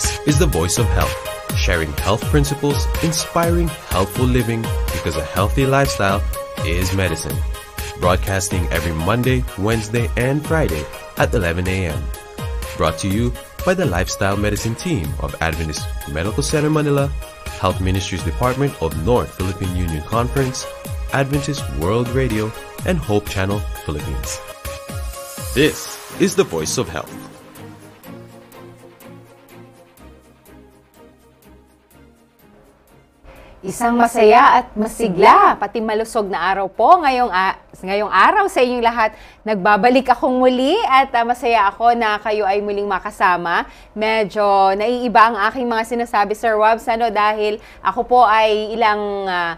This is the voice of health, sharing health principles, inspiring healthful living because a healthy lifestyle is medicine. Broadcasting every Monday, Wednesday, and Friday at 11 a.m. Brought to you by the Lifestyle Medicine team of Adventist Medical Center Manila, Health Ministries Department of North Philippine Union Conference, Adventist World Radio, and Hope Channel Philippines. This is the voice of health. Isang masaya at masigla, pati malusog na araw po ngayong, uh, ngayong araw sa inyong lahat. Nagbabalik akong muli at uh, masaya ako na kayo ay muling makasama. Medyo naiiba ang aking mga sinasabi, Sir Wabs, ano, dahil ako po ay ilang uh,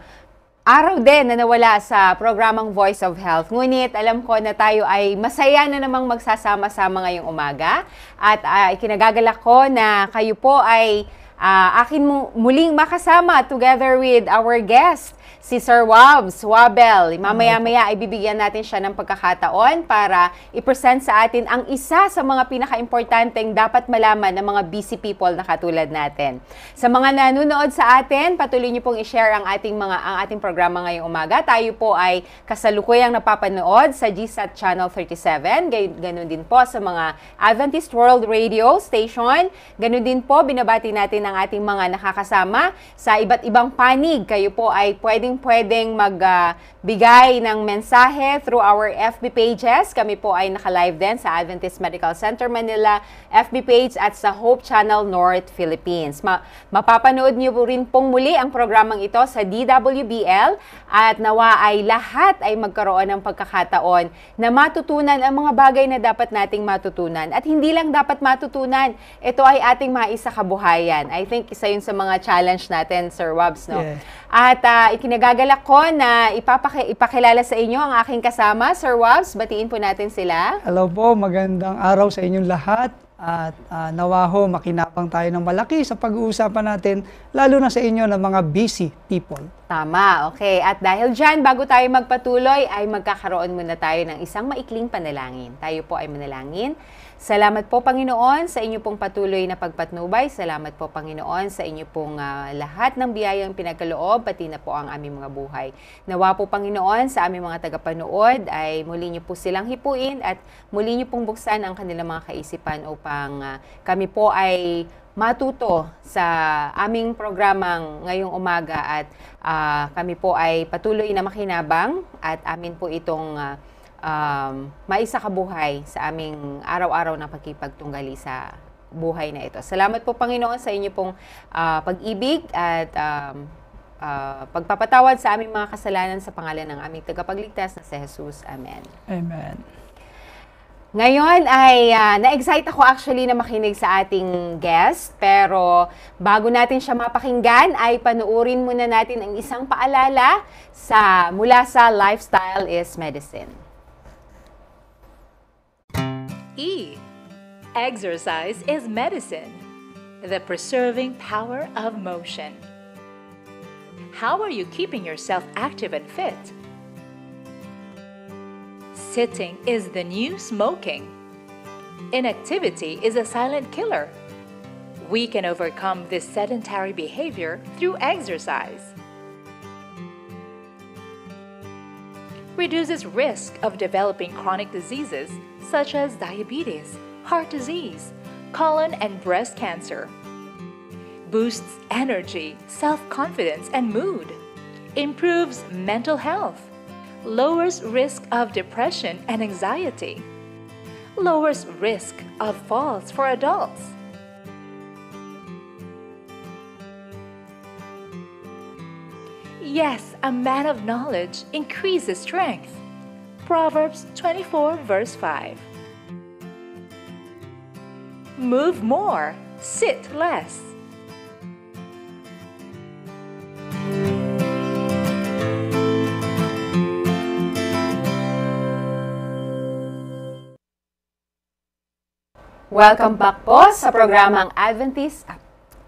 araw din na nawala sa programang Voice of Health. Ngunit alam ko na tayo ay masaya na namang magsasama-sama ngayong umaga. At uh, ikinagagalak ko na kayo po ay uh, akin muling makasama together with our guest si Sir Wabs, Wabel. Mamaya-maya ay bibigyan natin siya ng pagkakataon para i-present sa atin ang isa sa mga pinaka-importanteng dapat malaman ng mga busy people na katulad natin. Sa mga nanonood sa atin, patuloy niyo pong i-share ang ating mga ang ating programa ngayong umaga. Tayo po ay kasalukuyang napapanood sa GSAT Channel 37. Ganun din po sa mga Adventist World Radio Station. Ganun din po binabati natin ang ating mga nakakasama sa iba't ibang panig. Kayo po ay pwedeng pwedeng magbigay uh, ng mensahe through our FB pages. Kami po ay naka-live din sa Adventist Medical Center Manila FB page at sa Hope Channel North Philippines. Ma mapapanood niyo po rin pong muli ang programang ito sa DWBL at nawa ay lahat ay magkaroon ng pagkakataon na matutunan ang mga bagay na dapat nating matutunan. At hindi lang dapat matutunan, ito ay ating maisa kabuhayan. I think isa yun sa mga challenge natin, Sir Wabs, no? Yeah. At uh, ikinagagalak ko na ipapaki- ipakilala sa inyo ang aking kasama, Sir Wabs. Batiin po natin sila. Hello po, magandang araw sa inyong lahat. At uh, nawaho, makinapang tayo ng malaki sa pag-uusapan natin, lalo na sa inyo ng mga busy people. Tama, okay. At dahil dyan, bago tayo magpatuloy, ay magkakaroon muna tayo ng isang maikling panalangin. Tayo po ay manalangin. Salamat po Panginoon sa inyo pong patuloy na pagpatnubay. Salamat po Panginoon sa inyo pong uh, lahat ng biyayang pinagkaloob, pati na po ang aming mga buhay. Nawa po Panginoon sa aming mga tagapanood ay muli niyo po silang hipuin at muli niyo pong buksan ang kanilang mga kaisipan upang uh, kami po ay matuto sa aming programang ngayong umaga at uh, kami po ay patuloy na makinabang at amin po itong uh, um, maisa kabuhay sa aming araw-araw na pagkipagtunggali sa buhay na ito. Salamat po Panginoon sa inyo pong uh, pag-ibig at um, uh, pagpapatawad sa aming mga kasalanan sa pangalan ng aming tagapagligtas na si Jesus. Amen. Amen. Ngayon ay uh, na-excite ako actually na makinig sa ating guest pero bago natin siya mapakinggan ay panuurin muna natin ang isang paalala sa mula sa Lifestyle is Medicine. E. Exercise is medicine, the preserving power of motion. How are you keeping yourself active and fit? Sitting is the new smoking. Inactivity is a silent killer. We can overcome this sedentary behavior through exercise. Reduces risk of developing chronic diseases such as diabetes, heart disease, colon and breast cancer. Boosts energy, self confidence, and mood. Improves mental health. Lowers risk of depression and anxiety. Lowers risk of falls for adults. Yes, a man of knowledge increases strength. Proverbs 24, verse 5. Move more, sit less. Welcome back po sa programang Adventist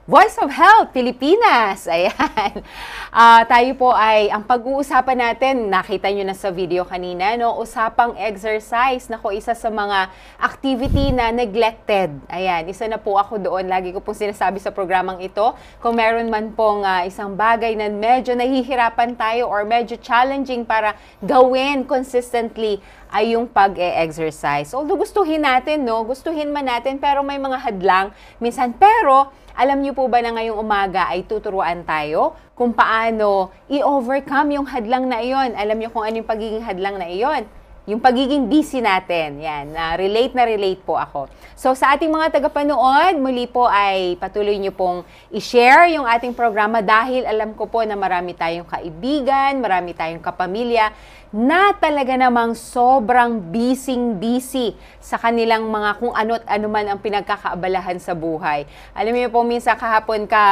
Voice of Health Pilipinas. Ayan. Ah, tayo po ay, ang pag-uusapan natin, nakita nyo na sa video kanina, no? usapang exercise. Nako, isa sa mga activity na neglected. Ayan, isa na po ako doon. Lagi ko pong sinasabi sa programang ito, kung meron man pong ah, isang bagay na medyo nahihirapan tayo or medyo challenging para gawin consistently, ay yung pag-e-exercise. Although gustuhin natin, no? Gustuhin man natin, pero may mga hadlang minsan. Pero, alam niyo po ba na ngayong umaga ay tuturuan tayo kung paano i-overcome yung hadlang na iyon? Alam niyo kung ano yung pagiging hadlang na iyon? Yung pagiging busy natin. Yan, na relate na relate po ako. So sa ating mga tagapanood, muli po ay patuloy niyo pong i-share yung ating programa dahil alam ko po na marami tayong kaibigan, marami tayong kapamilya na talaga namang sobrang busy-busy sa kanilang mga kung ano't ano man ang pinagkakaabalahan sa buhay. Alam niyo po, minsan kahapon ka,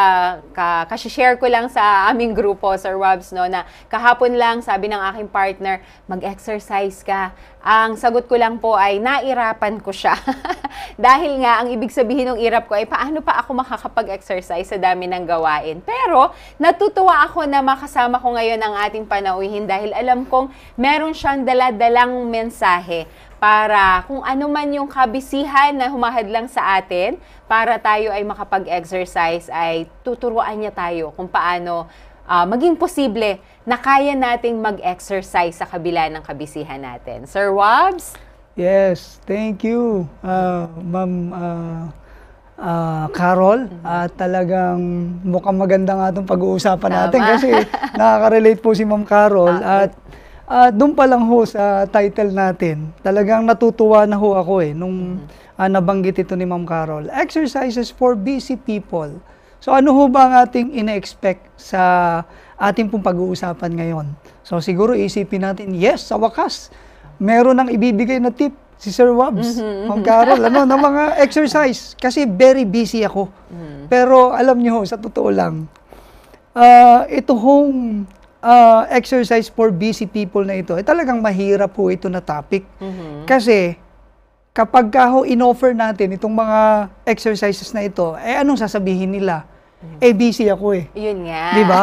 ka kasi-share ko lang sa aming grupo, Sir Robs, no, na kahapon lang sabi ng aking partner, mag-exercise ka. Ang sagot ko lang po ay nairapan ko siya. Dahil nga, ang ibig sabihin ng irap ko ay paano pa ako makakapag-exercise sa dami ng gawain. Pero, natutuwa ako na makasama ko ngayon ang ating panauhin dahil alam kong meron siyang daladalang mensahe para kung ano man yung kabisihan na humahadlang sa atin, para tayo ay makapag-exercise, ay tuturuan niya tayo kung paano ah, maging posible na kaya nating mag-exercise sa kabila ng kabisihan natin. Sir Wobbs? Yes, thank you, uh, Ma'am uh, uh, Carol. At talagang mukhang maganda nga itong pag-uusapan natin Tama. kasi nakaka-relate po si Ma'am Carol. At uh, doon pa lang ho sa title natin, talagang natutuwa na ho ako eh nung uh, nabanggit ito ni Ma'am Carol. Exercises for busy people. So ano ho ba ang ating ine-expect sa ating pong pag-uusapan ngayon? So siguro isipin natin, yes, sa wakas, meron nang ibibigay na tip si Sir Wabs, Ma'am Carol, ano, ng mga exercise. Kasi very busy ako. Pero alam niyo ho, sa totoo lang, ah, ito hong ah, exercise for busy people na ito, eh, talagang mahirap po ito na topic. Kasi kapag ka ho in-offer natin itong mga exercises na ito, eh anong sasabihin nila? Eh busy ako eh. Yun nga. Di ba?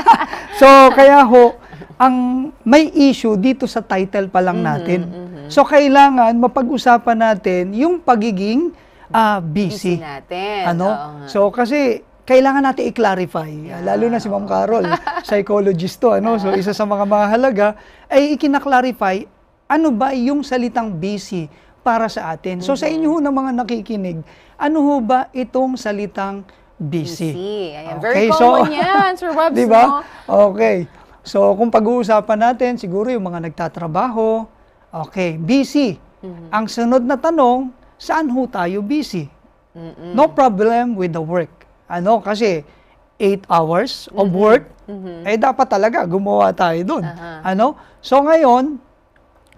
so, kaya ho, ang may issue dito sa title pa lang natin. So, kailangan mapag-usapan natin yung pagiging ah, busy. Busy natin. Ano? Oo. So, kasi kailangan natin i-clarify. Ah, Lalo na si Ma'am Carol, psychologist to. Ano? So, isa sa mga mahalaga ay ikina-clarify ano ba yung salitang busy para sa atin. So, sa inyo ho na mga nakikinig, ano ho ba itong salitang busy? Busy. Ayan. Okay, Very so- common yan, Sir Wabs. Di ba? no? Okay. So, kung pag-uusapan natin, siguro yung mga nagtatrabaho, okay, busy. Mm-hmm. Ang sunod na tanong, saan ho tayo busy? No problem with the work. Ano, kasi 8 hours of Mm-hmm. work, eh dapat talaga gumawa tayo doon. Ano? So ngayon,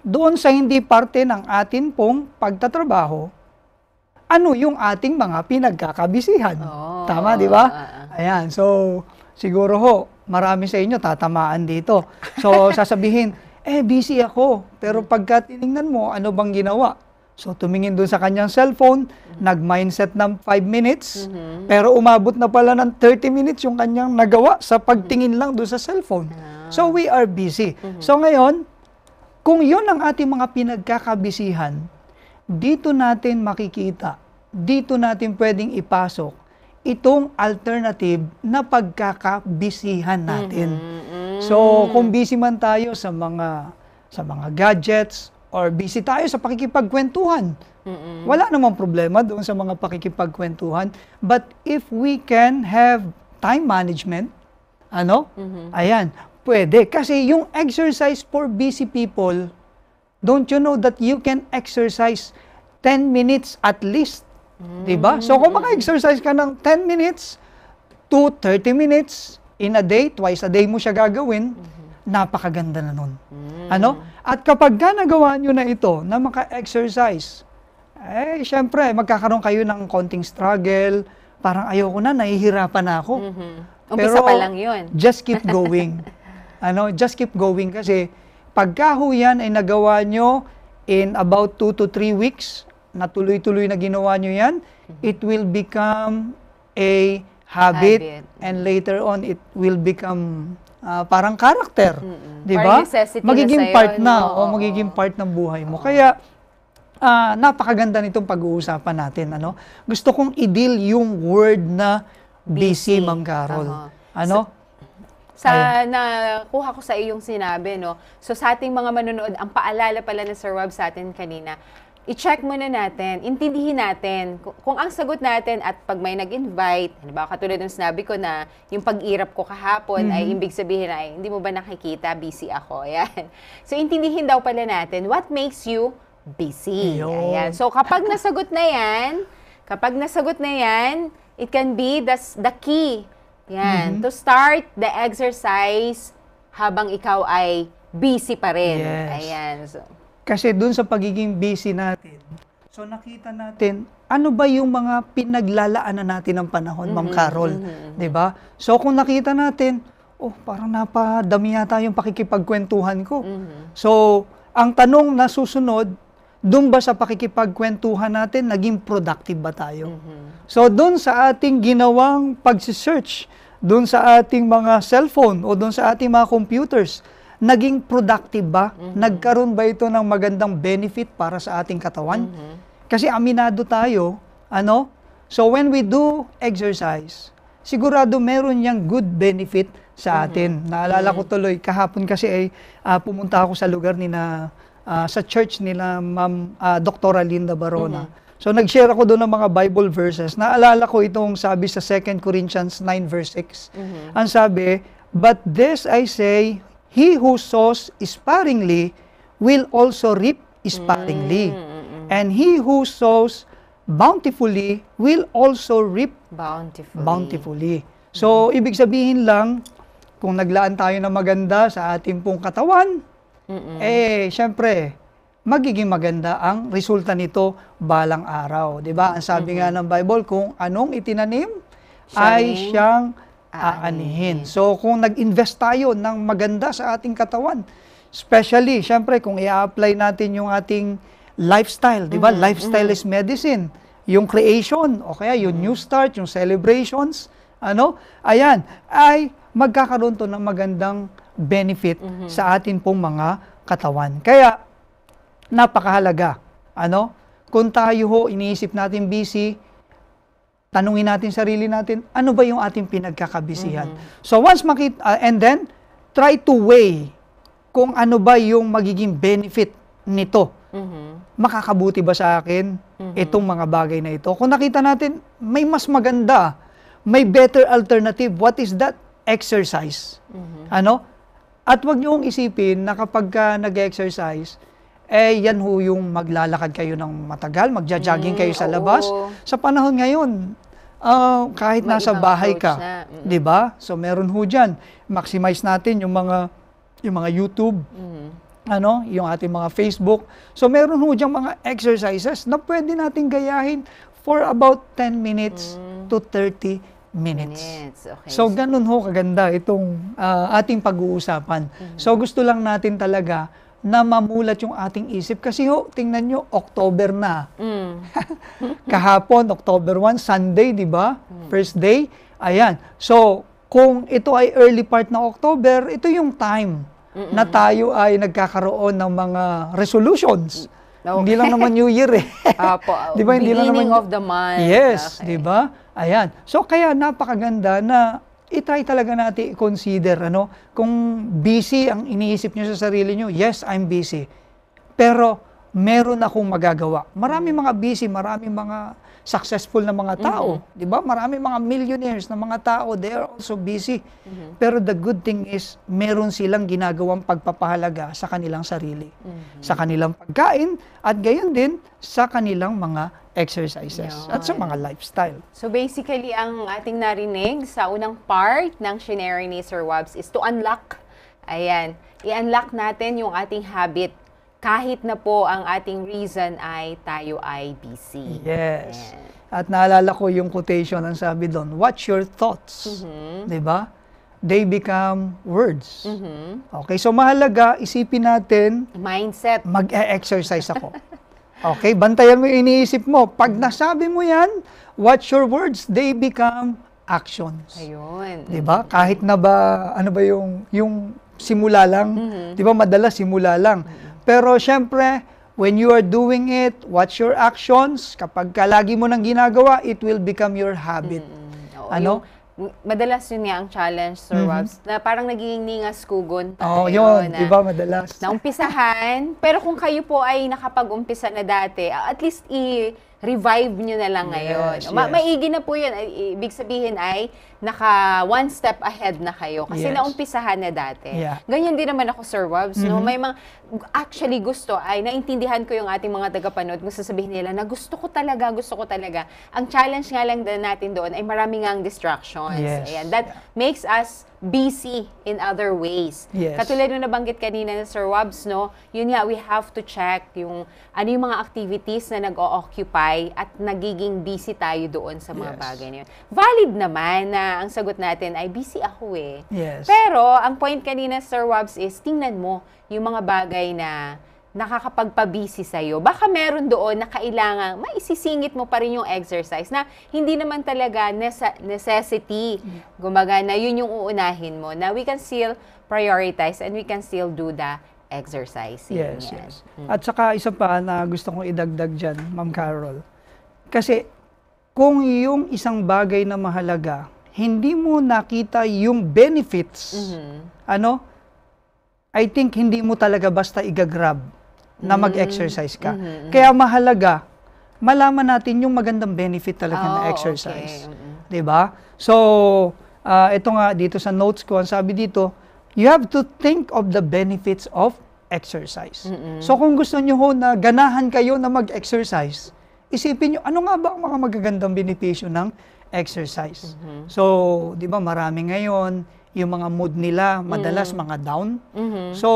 doon sa hindi parte ng atin pong pagtatrabaho, ano yung ating mga pinagkakabisihan. Oo. Tama, di ba? Ah, Ayan, so siguro ho, marami sa inyo tatamaan dito. So sasabihin, eh busy ako. Pero pagka tiningnan mo, ano bang ginawa? So tumingin doon sa kanyang cellphone, nag-mindset ng 5 minutes, pero umabot na pala ng 30 minutes yung kanyang nagawa sa pagtingin lang doon sa cellphone. So we are busy. So ngayon, kung yun ang ating mga pinagkakabisihan, dito natin makikita, dito natin pwedeng ipasok itong alternative na pagkakabisihan natin. So, kung busy man tayo sa mga sa mga gadgets or busy tayo sa pakikipagkwentuhan, wala namang problema doon sa mga pakikipagkwentuhan. But if we can have time management, ano? Ayan, pwede. Kasi yung exercise for busy people, don't you know that you can exercise 10 minutes at least? Diba? So kung maka-exercise ka ng 10 minutes to 30 minutes in a day, twice a day mo siya gagawin, napakaganda na nun. Ano? At kapag ka nagawa nyo na ito, na maka-exercise, eh, syempre, magkakaroon kayo ng konting struggle, parang ayoko na, nahihirapan na ako. Umpisa pa lang yun. Just keep going. ano, just keep going kasi pagka ho yan ay nagawa nyo in about 2 to 3 weeks, na tuloy-tuloy na ginawa nyo yan, it will become a habit, Habit. and later on it will become ah, parang character. Di ba? na Magiging sa'yo, part na, no? o Oo. magiging part ng buhay mo. Kaya, ah, napakaganda nitong pag-uusapan natin. Ano? Gusto kong i-deal yung word na busy, Busy. Ma'am Carol. Ano? Sa nakuha ko sa iyong sinabi, no? So sa ating mga manonood, ang paalala pala ni Sir Rob sa atin kanina, i-check muna natin, intindihin natin kung, kung ang sagot natin at pag may nag-invite, halimbawa katulad ng sinabi ko na yung pag-irap ko kahapon ay ibig sabihin ay hindi mo ba nakikita, busy ako. Ayan. So intindihin daw pala natin, what makes you busy? Ayun. Ayan. So kapag nasagot na yan, kapag nasagot na yan, it can be the, the key yan. To start the exercise habang ikaw ay busy pa rin. Yes. Ayan. So, Kasi dun sa pagiging busy natin, so nakita natin, ano ba yung mga pinaglalaanan natin ng panahon, Ma'am Carol? 'Di ba? So kung nakita natin, oh, parang napadami yata yung pakikipagkwentuhan ko. So, ang tanong na susunod, doon ba sa pakikipagkwentuhan natin, naging productive ba tayo? So, doon sa ating ginawang pag-search, doon sa ating mga cellphone o doon sa ating mga computers, naging productive ba? Nagkaroon ba ito ng magandang benefit para sa ating katawan? Kasi aminado tayo, ano? So when we do exercise, sigurado meron niyang good benefit sa atin. Naalala ko tuloy, kahapon kasi ay ah, pumunta ako sa lugar ni na ah, sa church nila Ma'am ah, Dr. Linda Barona. So nag-share ako doon ng mga Bible verses. Naalala ko itong sabi sa 2 Corinthians 9 verse 6. Ang sabi, But this I say, he who sows sparingly will also reap sparingly. And he who sows bountifully will also reap bountifully. bountifully. So, ibig sabihin lang, kung naglaan tayo ng maganda sa ating pong katawan, eh, syempre, magiging maganda ang resulta nito balang araw. 'di ba? Ang sabi nga ng Bible, kung anong itinanim, ay siyang aanihin. aanihin. So, kung nag-invest tayo ng maganda sa ating katawan, especially, syempre, kung i-apply natin yung ating lifestyle, di ba? Lifestyle is medicine. Yung creation, o kaya yung new start, yung celebrations, ano, ayan, ay magkakaroon to ng magandang benefit sa atin pong mga katawan. Kaya, napakahalaga, ano, kung tayo ho, iniisip natin busy, tanungin natin sarili natin, ano ba yung ating pinagkakabisihan? So once makita, uh, and then, try to weigh kung ano ba yung magiging benefit nito. Makakabuti ba sa akin itong mga bagay na ito? Kung nakita natin, may mas maganda, may better alternative. What is that? Exercise. Ano? At wag niyong isipin na kapag ka nag-exercise, eh yan ho yung maglalakad kayo ng matagal, magja-jogging kayo sa oo. labas. Sa panahon ngayon, ah, kahit May nasa bahay ka, na. Mm. 'di ba? So meron ho diyan. Maximize natin yung mga yung mga YouTube, ano, yung ating mga Facebook. So meron ho diyang mga exercises na pwede nating gayahin for about 10 minutes to 30 minutes. Minutes. Okay. So ganun ho kaganda itong ah, ating pag-uusapan. So gusto lang natin talaga na mamulat yung ating isip kasi ho, tingnan nyo, October na. Mm. Kahapon, October 1, Sunday, di ba? First day. Ayan. So, kung ito ay early part ng October, ito yung time na tayo ay nagkakaroon ng mga resolutions. Okay. Hindi lang naman New Year eh. Apo, Di ba? Hindi lang naman- of the month. Yes, Okay. di ba? Ayan. So kaya napakaganda na i-try talaga natin i-consider ano, kung busy ang iniisip niyo sa sarili niyo. Yes, I'm busy. Pero meron akong magagawa. Marami mga busy, marami mga successful na mga tao, 'di ba? Marami mga millionaires na mga tao, they are also busy. Pero the good thing is meron silang ginagawang pagpapahalaga sa kanilang sarili, sa kanilang pagkain at gayon din sa kanilang mga exercises at sa Yun. mga lifestyle. So basically, ang ating narinig sa unang part ng shinare ni Sir Wabs is to unlock. Ayan. I-unlock natin yung ating habit kahit na po ang ating reason ay tayo ay busy. Yes. Ayan. At naalala ko yung quotation ang sabi doon, watch your thoughts. 'Di ba? They become words. Okay, so mahalaga isipin natin Mindset. mag-exercise ako. Okay, bantayan mo yung iniisip mo. Pag nasabi mo yan, watch your words, they become actions. Ayun. 'Di ba? Kahit na ba ano ba yung yung simula lang, 'di ba madalas simula lang. Pero syempre, when you are doing it, watch your actions. Kapag ka lagi mo nang ginagawa, it will become your habit. Oo, Ano? yung- madalas yun nga ang challenge, Sir Robs, na parang nagiging ningas kugon tayo. Oh, yun, na- 'di ba madalas? Naumpisahan, pero kung kayo po ay nakapag-umpisa na dati, at least i-revive nyo na lang ngayon. Yes, Ma- yes. Maigi na po yun. Ibig sabihin ay naka one step ahead na kayo kasi Yes. naumpisahan na dati. Yeah. Mm-hmm. Ganyan din naman ako, Sir Wabs. No? May mga, actually gusto ay, naintindihan ko yung ating mga tagapanood kung sasabihin nila na gusto ko talaga, gusto ko talaga. Ang challenge nga lang natin doon ay marami ngang distractions. Yes. Ayan, that makes us busy in other ways. Yes. Katulad nung nabanggit kanina ni Sir Wabs, no, yun nga, we have to check yung ano yung mga activities na nag-o-occupy at nagiging busy tayo doon sa mga Yes. bagay na yun. Valid naman na ang sagot natin ay busy ako eh. Yes. Pero, ang point kanina, Sir Wabs, is tingnan mo yung mga bagay na nakakapagpabisi sa'yo. Baka meron doon na kailangan, maisisingit mo pa rin yung exercise na hindi naman talaga nesa- necessity. Gumaga na yun yung uunahin mo. Na we can still prioritize and we can still do the exercising. Yes, Yan. yes. At saka isa pa na gusto kong idagdag dyan, Ma'am Carol. Kasi kung yung isang bagay na mahalaga, hindi mo nakita yung benefits, ano, I think hindi mo talaga basta igagrab na mag-exercise ka. Kaya mahalaga, malaman natin yung magandang benefit talaga Oh, na okay. exercise. Mm-mm. 'Di ba? So, ah, ito nga dito sa notes ko, ang sabi dito, you have to think of the benefits of exercise. So kung gusto niyo ho na ganahan kayo na mag-exercise, isipin niyo ano nga ba ang mga magagandang benepisyo ng exercise. So, 'di ba marami ngayon yung mga mood nila madalas mga down. So,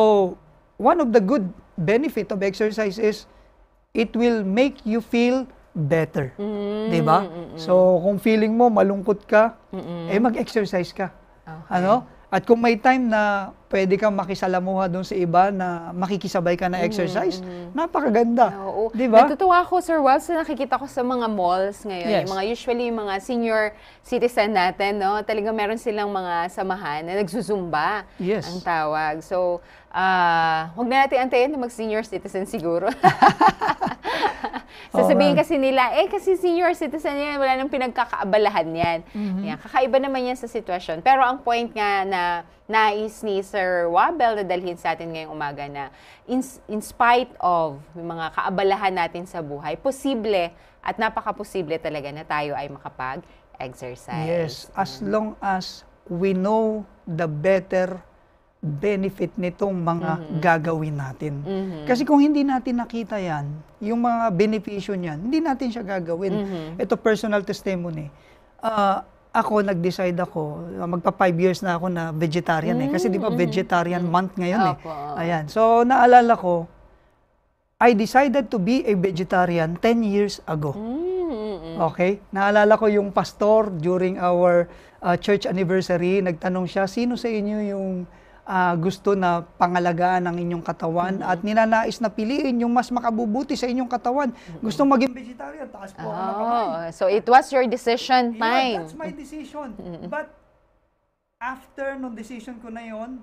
one of the good benefit of exercise is it will make you feel better. 'Di ba? So, kung feeling mo malungkot ka, eh mag-exercise ka. Ano? At kung may time na pwede kang makisalamuha doon sa iba na makikisabay ka na exercise, napakaganda. Oo. 'Di ba? Natutuwa ako, Sir Wells, na nakikita ko sa mga malls ngayon. Yes. Yung mga, usually, yung mga senior citizen natin, no? Talagang meron silang mga samahan na nagsusumba. Yes. Ang tawag. So, ah, huwag na natin antayin na mag-senior citizen siguro. Sasabihin kasi nila, eh kasi senior citizen yan, wala nang pinagkakaabalahan yan. Yan, kakaiba naman yan sa sitwasyon. Pero ang point nga na nais ni Sir Wabel na dalhin sa atin ngayong umaga na in, in spite of yung mga kaabalahan natin sa buhay, posible at napaka-posible talaga na tayo ay makapag-exercise. Yes, as long as we know the better benefit nitong mga gagawin natin. Kasi kung hindi natin nakita yan, yung mga benepisyo niyan, hindi natin siya gagawin. Ito personal testimony. Ah, ako, nag-decide ako, ah, magpa five years na ako na vegetarian eh. Kasi di ba vegetarian month ngayon eh. Opo. Ayan. So, naalala ko, I decided to be a vegetarian 10 years ago. Mm-mm. Okay? Naalala ko yung pastor during our uh, church anniversary, nagtanong siya, sino sa inyo yung uh, gusto na pangalagaan ng inyong katawan at ninanais na piliin yung mas makabubuti sa inyong katawan. Gusto maging vegetarian, taas po ako ng kamay. Oh, so it was your decision Yeah, time. that's my decision. But after nung decision ko na yon,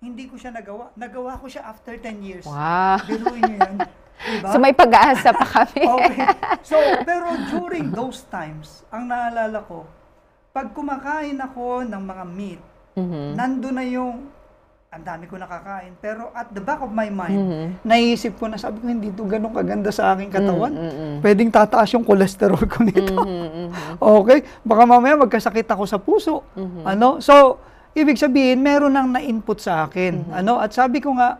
hindi ko siya nagawa. Nagawa ko siya after 10 years. Wow. Biruin niyo yan. Diba? So may pag-asa pa kami. Okay. So, pero during those times, ang naalala ko, pag kumakain ako ng mga meat, nando na yung, ang dami ko nakakain, pero at the back of my mind, naisip ko na, sabi ko, hindi to ganun kaganda sa aking katawan. Pwedeng tataas yung cholesterol ko nito. okay? Baka mamaya magkasakit ako sa puso. Ano? So, ibig sabihin, meron nang na-input sa akin. Ano? At sabi ko nga,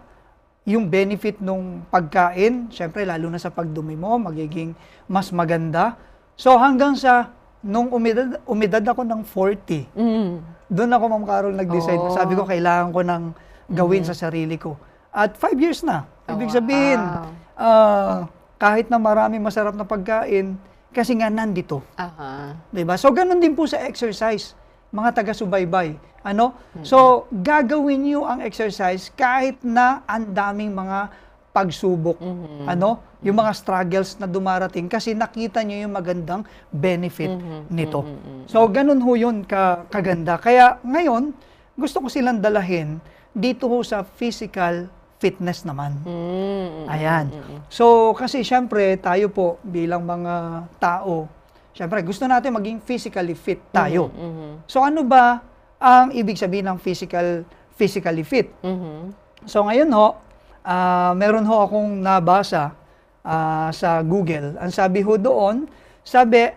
yung benefit nung pagkain, syempre lalo na sa pagdumi mo, magiging mas maganda. So hanggang sa nung umidad, umidad ako ng 40, Mm. Doon ako Ma'am Carol nag-decide. Oh. Sabi ko kailangan ko nang gawin sa sarili ko. At five years na. Ibig Oh, sabihin, wow. ah, kahit na marami masarap na pagkain, kasi nga nandito. Aha. 'Di ba? So ganun din po sa exercise, mga taga-subaybay. Ano? So gagawin niyo ang exercise kahit na ang daming mga pagsubok, ano, yung mga struggles na dumarating kasi nakita nyo yung magandang benefit nito. So, ganun ho yun ka, kaganda. Kaya ngayon, gusto ko silang dalahin dito ho sa physical fitness naman. Mm, Ayan. So, kasi syempre, tayo po bilang mga tao, syempre, gusto natin maging physically fit tayo. mm-hmm. So, ano ba ang ibig sabihin ng physical physically fit? mm-hmm. So, ngayon ho, ah, meron ho akong nabasa ah, sa Google. Ang sabi ho doon, sabi,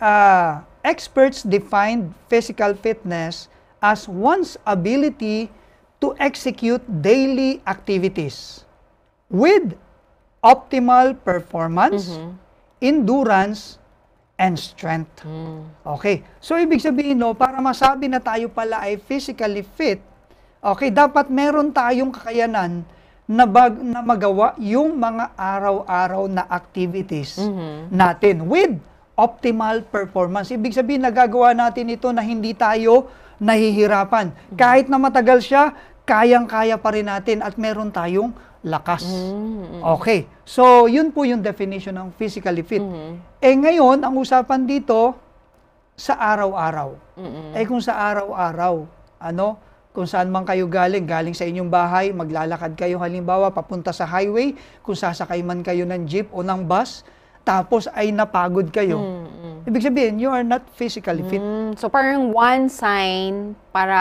ah, experts defined physical fitness as one's ability to execute daily activities with optimal performance, endurance, and strength. Okay. So, ibig sabihin, no, para masabi na tayo pala ay physically fit, okay, dapat meron tayong kakayanan na, bag, na magawa yung mga araw-araw na activities natin with optimal performance. Ibig sabihin, nagagawa natin ito na hindi tayo nahihirapan. Kahit na matagal siya, kayang-kaya pa rin natin at meron tayong lakas. Okay. So, yun po yung definition ng physically fit. Eh ngayon, ang usapan dito, sa araw-araw. Eh kung sa araw-araw, ano, kung saan man kayo galing, galing sa inyong bahay, maglalakad kayo halimbawa papunta sa highway, kung sasakay man kayo ng jeep o ng bus, tapos ay napagod kayo. Ibig sabihin, you are not physically fit. Mm, so parang one sign para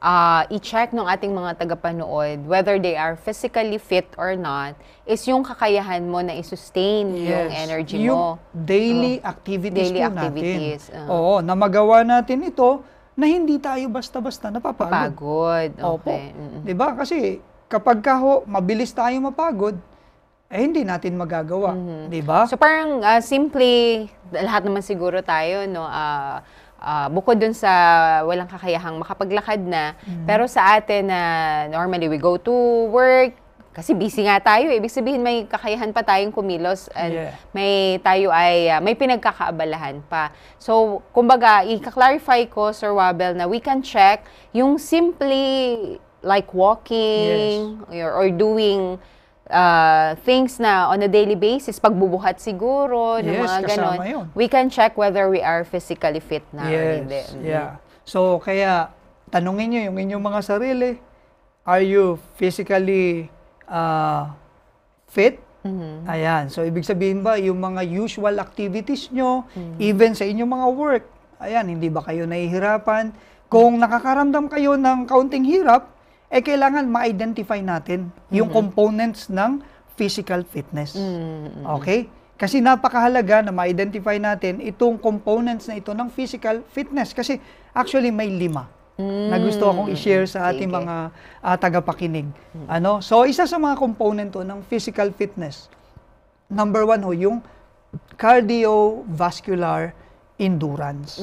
ah, i-check ng ating mga tagapanood whether they are physically fit or not is yung kakayahan mo na i-sustain yung energy Yung mo. daily Oh. activities Daily po activities, natin. ah. Oo, na magawa natin ito na hindi tayo basta-basta napapagod. Pagod. Opo. Okay. Mm-mm. 'Di ba? Kasi kapag ka ho, mabilis tayo mapagod, eh hindi natin magagawa, 'di ba? Mm-hmm. So parang ah, simply, lahat naman siguro tayo, no, ah, ah, bukod dun sa walang kakayahang makapaglakad na, Mm-hmm. pero sa atin na normally we go to work, kasi busy nga tayo, eh. ibig sabihin may kakayahan pa tayong kumilos and Yeah. may tayo ay ah, may pinagkakaabalahan pa. So, kumbaga, i-clarify ko, Sir Wabel, na we can check yung simply like walking or, or doing uh, things na on a daily basis, pagbubuhat siguro, ng Yes, mga ganon, yun. we can check whether we are physically fit na or yes, hindi. Mm. yeah. So kaya tanungin niyo yung inyong mga sarili, are you physically uh, fit? Mm-hmm. Ayan. So ibig sabihin ba yung mga usual activities nyo, Mm-hmm. even sa inyong mga work, ayan, hindi ba kayo nahihirapan? Kung nakakaramdam kayo ng kaunting hirap, eh kailangan ma-identify natin yung Mm-hmm. components ng physical fitness. Mm-hmm. Okay? Kasi napakahalaga na ma-identify natin itong components na ito ng physical fitness. Kasi actually may lima na gusto akong i-share sa ating Sige. mga ah, tagapakinig. Ano? So, isa sa mga component to ng physical fitness, number one ho, yung cardiovascular endurance.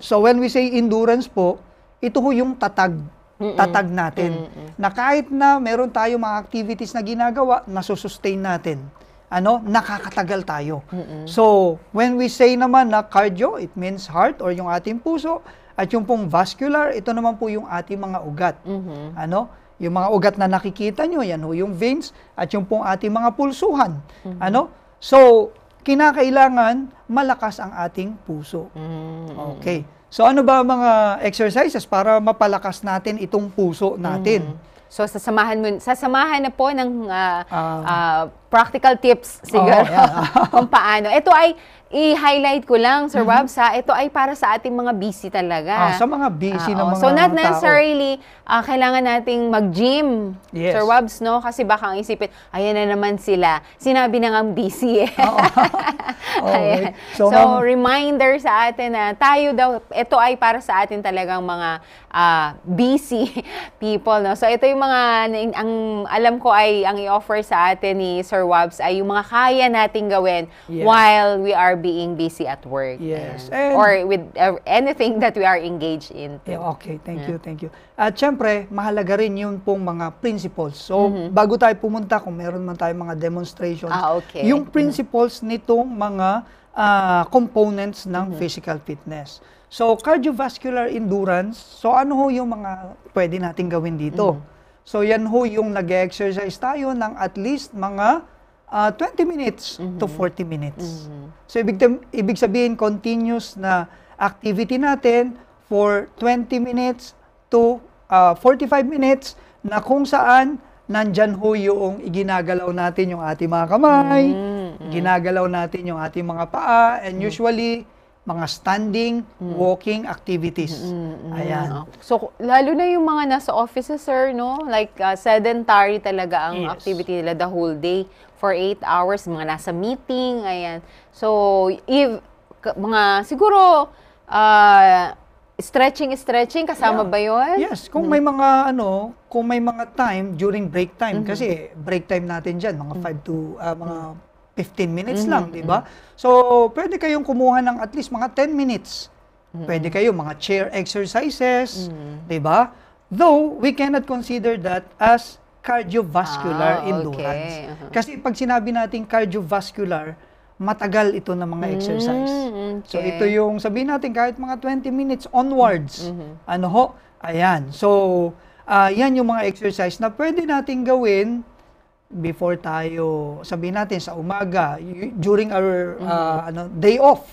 So, when we say endurance po, ito ho yung tatag tatag natin. Na kahit na meron tayo mga activities na ginagawa, nasusustain natin. Ano, nakakatagal tayo. So, when we say naman na cardio, it means heart or yung ating puso, at yung pong vascular, ito naman po yung ating mga ugat. Ano? Yung mga ugat na nakikita nyo, yan ho yung veins, at yung pong ating mga pulsuhan. Ano? So, kinakailangan malakas ang ating puso. Okay. So ano ba mga exercises para mapalakas natin itong puso natin? So sasamahan mo sasamahan na po ng ah, Ah. ah, practical tips siguro Oo, yan. kung paano. Ito ay i-highlight ko lang Sir Robs ha. Ito ay para sa ating mga busy talaga. Ah, sa mga busy Ah, na oo. mga So not tao. necessarily ah, kailangan nating mag-gym. Yes. Sir Robs, no? Kasi baka ang isipin, ayan na naman sila. Sinabi na nga busy eh. Okay. Ayan. So, So, reminder sa atin na tayo daw, ito ay para sa atin talagang mga ah, busy people. No? So, ito yung mga, ang alam ko ay, ang i-offer sa atin ni Sir Wabs ay yung mga kaya nating gawin Yeah. while we are being busy at work. Yes. Ayan. And- Or with uh, anything that we are engaged in. Yeah, okay, thank you, thank you. At syempre, mahalaga rin yun pong mga principles. So, bago tayo pumunta, kung meron man tayong mga demonstrations, Mm-hmm. Ah, okay. yung principles nitong mga ah, components ng Mm-hmm. physical fitness. So, cardiovascular endurance, so ano ho yung mga pwede nating gawin dito? Mm-hmm. So yan ho yung nag-exercise tayo ng at least mga ah, 20 minutes to 40 minutes. So ibig, ibig sabihin continuous na activity natin for 20 minutes to ah, 45 minutes na kung saan nandyan ho yung iginagalaw natin yung ating mga kamay, ginagalaw natin yung ating mga paa, and usually mga standing, walking activities. Ayan. Ah, So, lalo na yung mga nasa offices, sir, no? Like, uh, sedentary talaga ang Yes. activity nila the whole day for 8 hours, mga nasa meeting, ayan. So, if, mga, siguro, uh, stretching, stretching, kasama Yeah. ba yun? Yes, kung may mga ano, kung may mga time during break time kasi break time natin diyan mga 5 to ah, mga 15 minutes lang, 'di ba? So, pwede kayong kumuha ng at least mga 10 minutes. Pwede kayo mga chair exercises, 'di ba? Though we cannot consider that as cardiovascular Ah, endurance. okay. Uh-huh. Kasi pag sinabi nating cardiovascular, matagal ito ng mga exercise. Mm, So okay. ito yung sabihin natin kahit mga 20 minutes onwards. Ano ho? Ayan. So ah, yan yung mga exercise na pwede nating gawin before tayo sabihin natin sa umaga during our ah, ano day off,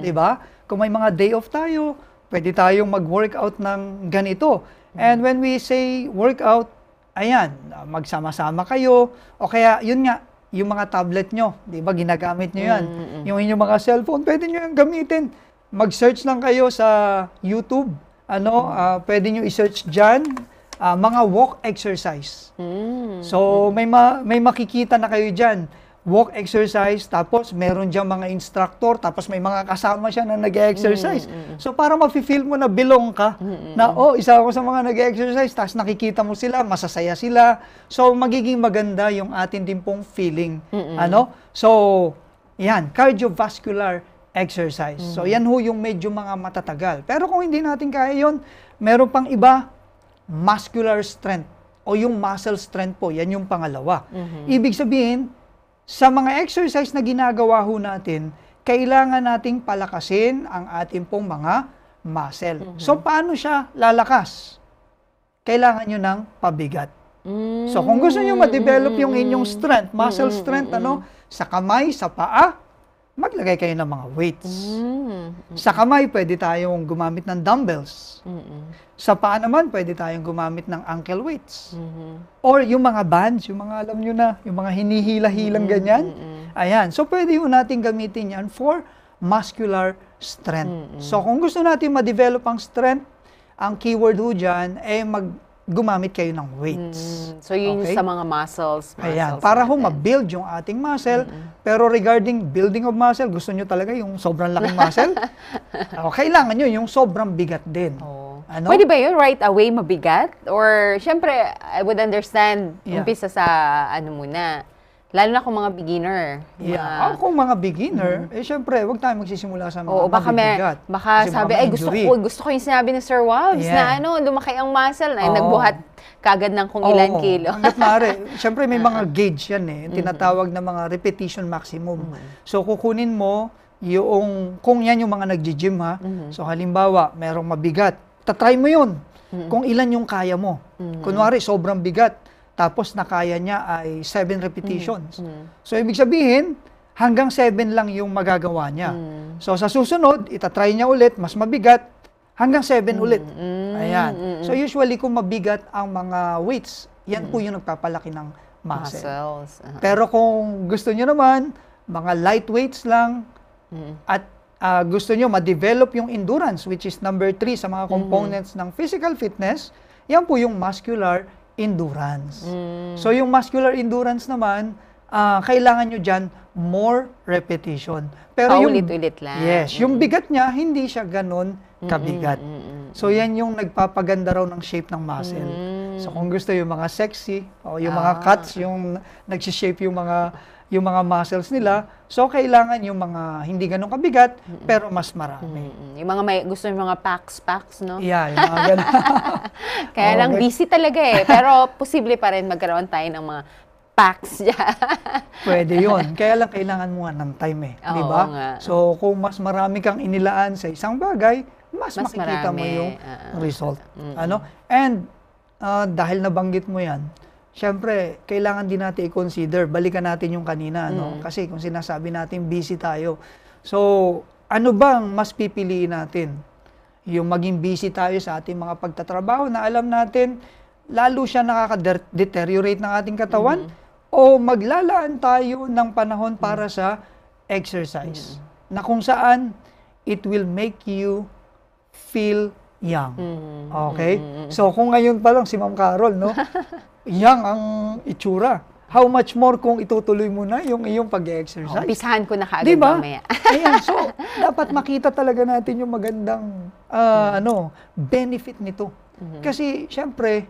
'di ba? Kung may mga day off tayo, pwede tayong mag-workout ng ganito. And when we say workout, ayan, magsama-sama kayo o kaya yun nga yung mga tablet nyo, 'di ba? Ginagamit nyo 'yan. Yung inyong mga cellphone, pwede nyo yung gamitin. Mag-search lang kayo sa YouTube. Ano, ah, pwede nyo i-search diyan mga walk exercise. Mm. So may ma- may makikita na kayo diyan. Walk exercise tapos meron diyan mga instructor tapos may mga kasama siya na nag-exercise. So para ma-feel mo na belong ka na oh isa ako sa mga nag-exercise tapos nakikita mo sila, masasaya sila. So magiging maganda yung atin din pong feeling. Ano? So yan, cardiovascular exercise. So yan ho yung medyo mga matatagal. Pero kung hindi natin kaya yon, meron pang iba muscular strength o yung muscle strength po, yan yung pangalawa. Ibig sabihin, sa mga exercise na ginagawa ho natin, kailangan nating palakasin ang ating pong mga muscle. So, paano siya lalakas? Kailangan nyo ng pabigat. So, kung gusto nyo ma-develop yung inyong strength, muscle strength, ano, sa kamay, sa paa, maglagay kayo ng mga weights. Mm. Sa kamay, pwede tayong gumamit ng dumbbells. Sa paa naman, pwede tayong gumamit ng ankle weights. Or yung mga bands, yung mga alam nyo na, yung mga hinihila-hilang ganyan. Ayan. So, pwede yung natin gamitin yan for muscular strength. So, kung gusto natin ma-develop ang strength, ang keyword ho dyan, eh, mag, gumamit kayo ng weights. Mm. So, yun yung Okay? sa mga muscles. Ayan, muscles para ho ma-build yung ating muscle. Pero regarding building of muscle, gusto nyo talaga yung sobrang laking muscle? o, kailangan nyo yung sobrang bigat din. Oo. Ano? Pwede ba yun right away mabigat? Or, syempre, I would understand, Yeah. umpisa sa ano muna. Lalo na kung mga beginner. Yeah. mga- Ah, kung mga beginner, eh syempre, wag tayo magsisimula sa mga Oo, baka may, baka Kasi sabi, ay gusto injury." ko, gusto ko yung sinabi ni Sir Wabs Yeah. na ano, lumaki ang muscle, ay Oo. nagbuhat kagad ng kung ilan Oo, kilo. Hanggat maaari. Siyempre, may mga gauge yan eh. Yung tinatawag na mga repetition maximum. So, kukunin mo yung, kung yan yung mga nagji-gym ha. So, halimbawa, merong mabigat. Tatry mo yun. Kung ilan yung kaya mo. Kunwari, sobrang bigat. Tapos, nakaya niya ay 7 repetitions. So, ibig sabihin, hanggang 7 lang yung magagawa niya. So, sa susunod, itatry niya ulit, mas mabigat, hanggang 7 ulit. Ayan. So, usually, kung mabigat ang mga weights, yan po yung nagpapalaki ng muscle. Muscles. aha. Pero kung gusto nyo naman, mga light weights lang, at ah, gusto nyo ma-develop yung endurance, which is number 3 sa mga components ng physical fitness, yan po yung muscular endurance. So, yung muscular endurance naman, ah, kailangan nyo dyan more repetition. Paulit-ulit lang. Yes, yung bigat niya, hindi siya ganun kabigat. So, yan yung nagpapaganda raw ng shape ng muscle. So, kung gusto yung mga sexy, o yung mga cuts, yung nagsishape yung mga yung mga muscles nila, so kailangan yung mga hindi ganun kabigat, pero mas marami. Mm, Yung mga may gusto yung mga packs, packs, no? Yeah, yung mga ganun. Kaya Oo, lang busy talaga eh. Pero posible pa rin magkaroon tayo ng mga packs dyan. Pwede yun. Kaya lang kailangan mo nga ng time eh. di Oo ba? nga. So, kung mas marami kang inilaan sa isang bagay, mas, Mas makikita mo marami, yung ah, ah. result. Ano? And, ah, dahil nabanggit mo yan, syempre, kailangan din natin i-consider, balikan natin yung kanina, no? Kasi kung sinasabi natin busy tayo. So, ano bang mas pipiliin natin? Yung maging busy tayo sa ating mga pagtatrabaho na alam natin, lalo siya nakaka-deteriorate ng ating katawan, o maglalaan tayo ng panahon para sa exercise. Na kung saan, it will make you feel young. Okay? So, kung ngayon pa lang si Ma'am Carol, no? young ang itsura. How much more kung itutuloy mo na yung iyong pag-exercise? Umpisahan ko na kaagad Di ba? mamaya. Ayan, so dapat makita talaga natin yung magandang ah, ano, benefit nito. Kasi syempre,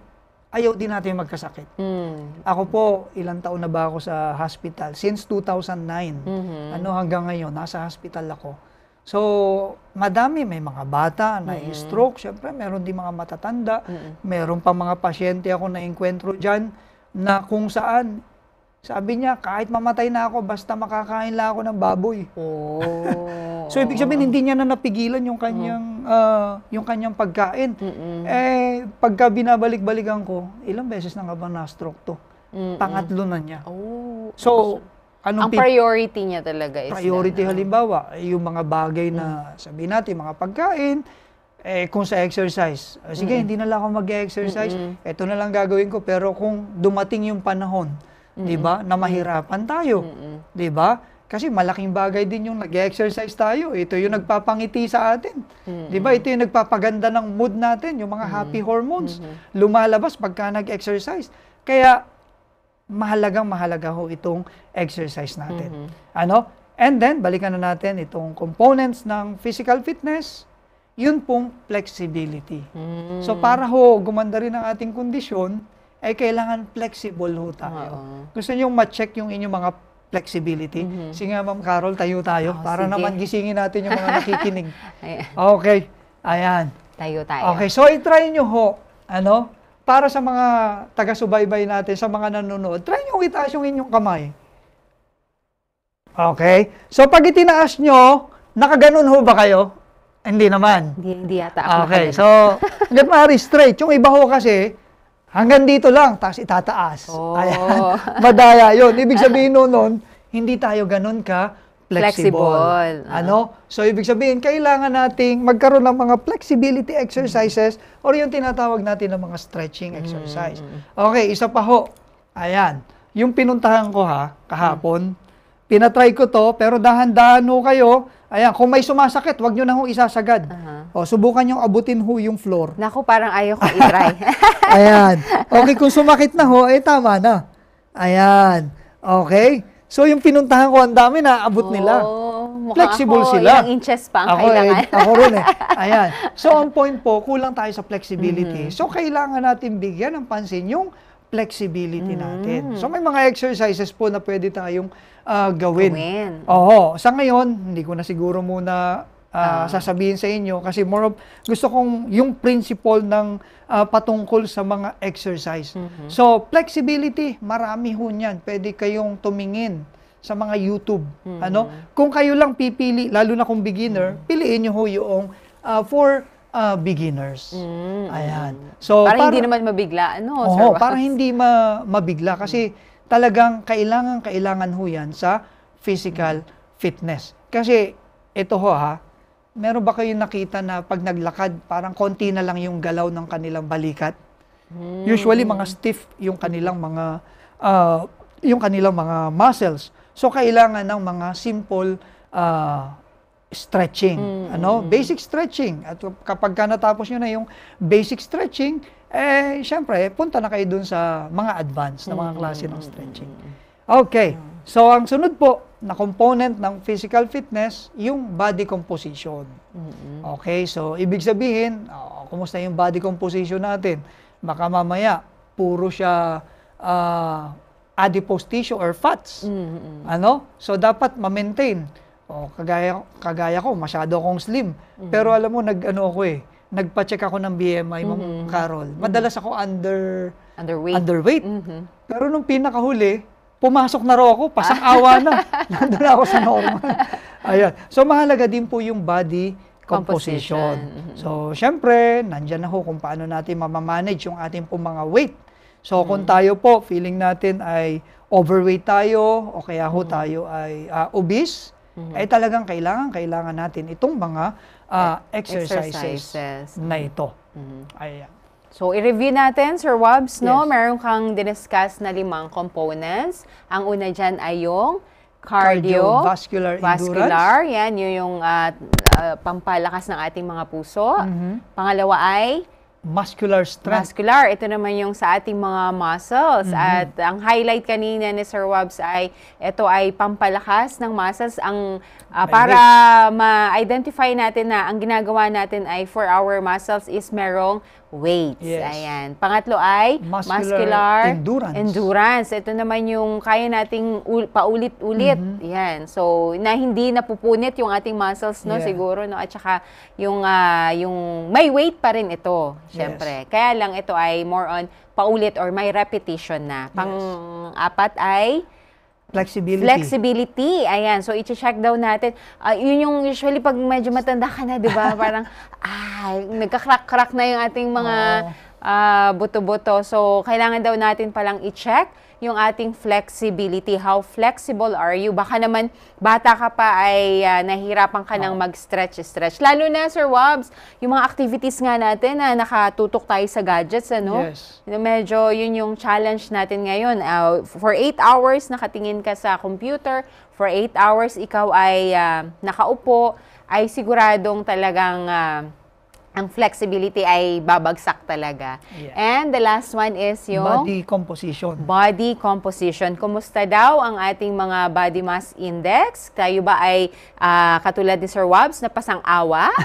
ayaw din natin magkasakit. Mm. Ako po, ilang taon na ba ako sa hospital? Since 2009. Ano hanggang ngayon, nasa hospital ako. So, madami, may mga bata na stroke, syempre meron din mga matatanda, meron pa mga pasyente ako na enkwentro dyan na kung saan, sabi niya, kahit mamatay na ako, basta makakain lang ako ng baboy. Oh. So ibig sabihin hindi niya na napigilan yung kanyang ah, yung kanyang pagkain. Eh pagka binabalik-balikan ko, ilang beses na nga ba na-stroke to? Pangatlo na niya. Oh. So anong pi- priority niya talaga is priority ah. halimbawa, eh, yung mga bagay na sabihin natin, mga pagkain, eh kung sa exercise, ah, sige, hindi na lang ako mag-exercise, ito na lang gagawin ko, pero kung dumating yung panahon, di ba, na mahirapan tayo, di ba? Kasi malaking bagay din yung nag-exercise tayo. Ito yung nagpapangiti sa atin. Di ba? Ito yung nagpapaganda ng mood natin, yung mga happy hormones. Lumalabas pagka nag-exercise. Kaya, mahalagang mahalaga ho itong exercise natin. Ano? And then, balikan na natin itong components ng physical fitness, yun pong flexibility. So, para ho gumanda rin ang ating kondisyon, ay kailangan flexible ho tayo. Gusto niyo ma-check yung inyong mga flexibility? Sige nga, Ma'am Carol, tayo tayo. Oh, para sige. naman gisingin natin yung mga nakikinig. Ayan, Okay. Ayan. tayo tayo. Okay, so i-try nyo ho, ano, para sa mga taga-subaybay natin, sa mga nanonood, try nyo itaas yung inyong kamay. Okay? So pag itinaas nyo, nakaganon ho ba kayo? Hindi naman. Hindi, hindi yata ako Okay, nakaganon. so hanggat maaari straight. Yung iba ho kasi, hanggang dito lang, tapos itataas. Oh. Ayan. Madaya yun. Ibig sabihin nun, nun, hindi tayo ganun ka flexible. Flexible. Ano? So, ibig sabihin, kailangan nating magkaroon ng mga flexibility exercises or yung tinatawag natin ng mga stretching exercise. Okay, isa pa ho. Ayan. Yung pinuntahan ko ha, kahapon, pinatry ko to, pero dahan-dahan ho kayo. Ayan, kung may sumasakit, wag nyo na ho isasagad. Aha. O, subukan nyo abutin ho yung floor. Naku, parang ayaw ko i-try. Ayan. Okay, kung sumakit na ho, eh tama na. Ayan. Okay. So, yung pinuntahan ko, ang dami na abot nila. Oh, mukha Flexible ako, sila. Ilang inches pa ang Ako, kailangan. eh, ako rin eh. Ayan. So, ang point po, kulang tayo sa flexibility. Mm-hmm. So, kailangan natin bigyan ng pansin yung flexibility Mm-hmm. natin. So, may mga exercises po na pwede tayong ah, gawin. Gawin. Oo. Sa ngayon, hindi ko na siguro muna Ah. ah, sasabihin sa inyo kasi more of, gusto kong yung principle ng ah, patungkol sa mga exercise. Mm-hmm. So, flexibility, marami ho niyan. Pwede kayong tumingin sa mga YouTube. Mm-hmm. Ano? Kung kayo lang pipili, lalo na kung beginner, piliin nyo ho yung ah, for ah, beginners. Ayan. So, Parang para- hindi naman mabigla, ano, Oo, Sir para hindi ma- mabigla kasi talagang kailangan kailangan ho yan sa physical fitness. Kasi ito ho ha, meron ba kayong nakita na pag naglakad, parang konti na lang yung galaw ng kanilang balikat? Usually mga stiff yung kanilang mga ah, yung kanilang mga muscles. So kailangan ng mga simple ah, stretching, ano? Basic stretching. At kapag ka natapos nyo na yung basic stretching, eh syempre punta na kayo dun sa mga advanced na mga klase ng stretching. Okay. So ang sunod po na component ng physical fitness, yung body composition. Okay, so ibig sabihin, oh, kumusta yung body composition natin? Baka mamaya puro siya ah, adipose tissue or fats. Ano? So dapat ma-maintain. O kagaya kagaya ko, masyado akong slim. Pero alam mo nag ano ako eh, nagpa-check ako ng BMI, Ma'am Carol. Madalas ako under Underweight. underweight. Mhm. Pero nung pinakahuli, pumasok na raw ako, pasang awa na. Nandun na ako sa normal. Ayan. So mahalaga din po yung body composition. Composition. So, syempre, nandyan na ho kung paano natin mamamanage yung ating pong mga weight. So, kung tayo po, feeling natin ay overweight tayo o kaya ho tayo ay ah, obese, ay talagang kailangan, kailangan natin itong mga ah, exercises, Exercises. na ito. Ayan. So, i-review natin, Sir Wabs, no? Yes. Meron kang diniscuss na limang components. Ang una dyan ay yung cardio, Cardiovascular endurance. vascular, yan, yun yung ah, ah, pampalakas ng ating mga puso. Mm-hmm. Pangalawa ay Muscular strength. muscular. Ito naman yung sa ating mga muscles. Mm-hmm. At ang highlight kanina ni Sir Wabs ay ito ay pampalakas ng muscles. Ang May para ma-identify natin na ang ginagawa natin ay for our muscles is merong weights. Yes. Ayan. Pangatlo ay Muscular muscular, endurance. endurance. Ito naman yung kaya nating ul- paulit-ulit. Yan. So, na hindi napupunit yung ating muscles, no? Yeah. Siguro, no? At saka, yung, ah, yung may weight pa rin ito, syempre. Kaya lang ito ay more on paulit or may repetition na. Pang-apat ay Flexibility. Flexibility. Ayan. So, i-check daw natin. Ah, yun yung usually pag medyo matanda ka na, di ba? Parang, ay, nagka-crack-crack na yung ating mga Oo. ah, buto-buto. So, kailangan daw natin palang i-check yung ating flexibility. How flexible are you? Baka naman, bata ka pa ay ah, nahihirapan ka ng mag-stretch-stretch. Lalo na, Sir Wobs, yung mga activities nga natin na nakatutok tayo sa gadgets, ano? Yes. Medyo yun yung challenge natin ngayon. Uh, for 8 hours, nakatingin ka sa computer. For 8 hours, ikaw ay ah, nakaupo. Ay siguradong talagang ah, ang flexibility ay babagsak talaga. Yeah. And the last one is yung Body composition. body composition. Kumusta daw ang ating mga body mass index? Tayo ba ay ah, katulad ni Sir Wabs na pasang-awa?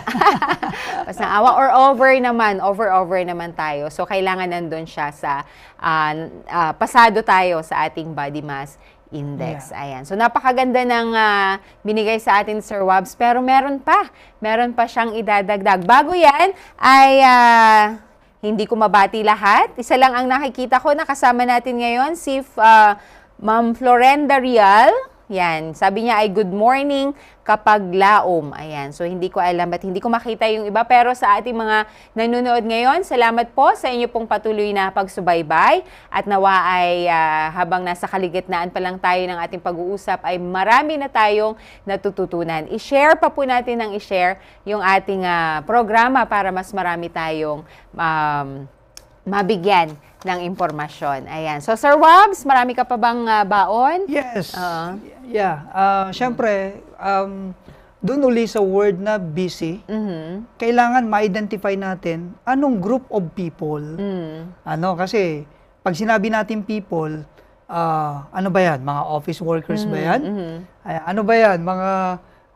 pasang-awa or over naman, over-over naman tayo. So, kailangan nandun siya sa, ah, ah, pasado tayo sa ating body mass index. Ayan. So, napakaganda ng ah, binigay sa atin Sir Wabs. Pero meron pa. Meron pa siyang idadagdag. Bago yan, ay... ah, hindi ko mabati lahat. Isa lang ang nakikita ko na kasama natin ngayon, si uh, Ma'am Florenda Rial. Yan. Sabi niya ay good morning kapag laom. Ayan. So, hindi ko alam at hindi ko makita yung iba. Pero sa ating mga nanonood ngayon, salamat po sa inyo pong patuloy na pagsubaybay. At nawa ay ah, habang nasa kaligitnaan pa lang tayo ng ating pag-uusap, ay marami na tayong natututunan. I-share pa po natin ng i-share yung ating ah, programa para mas marami tayong um, mabigyan ng impormasyon. Ayan. So, Sir Wabs, marami ka pa bang ah, baon? Yes. Oo. Yeah. Uh, Siyempre, um, doon uli sa word na busy, Mhm. kailangan ma-identify natin anong group of people. Mm. Ano, kasi pag sinabi natin people, ah, ano ba yan? Mga office workers ba yan? mhm. Ay, ano ba yan? Mga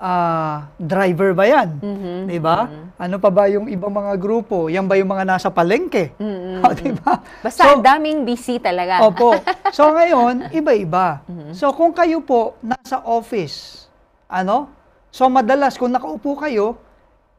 ah, driver ba yan? Mhm. Di ba? Ano pa ba yung ibang mga grupo? Yan ba yung mga nasa palengke? Mhm. O, di ba? Basta So, daming busy talaga. Opo. So ngayon, iba-iba. Mm-hmm. So kung kayo po nasa office, ano? So madalas kung nakaupo kayo,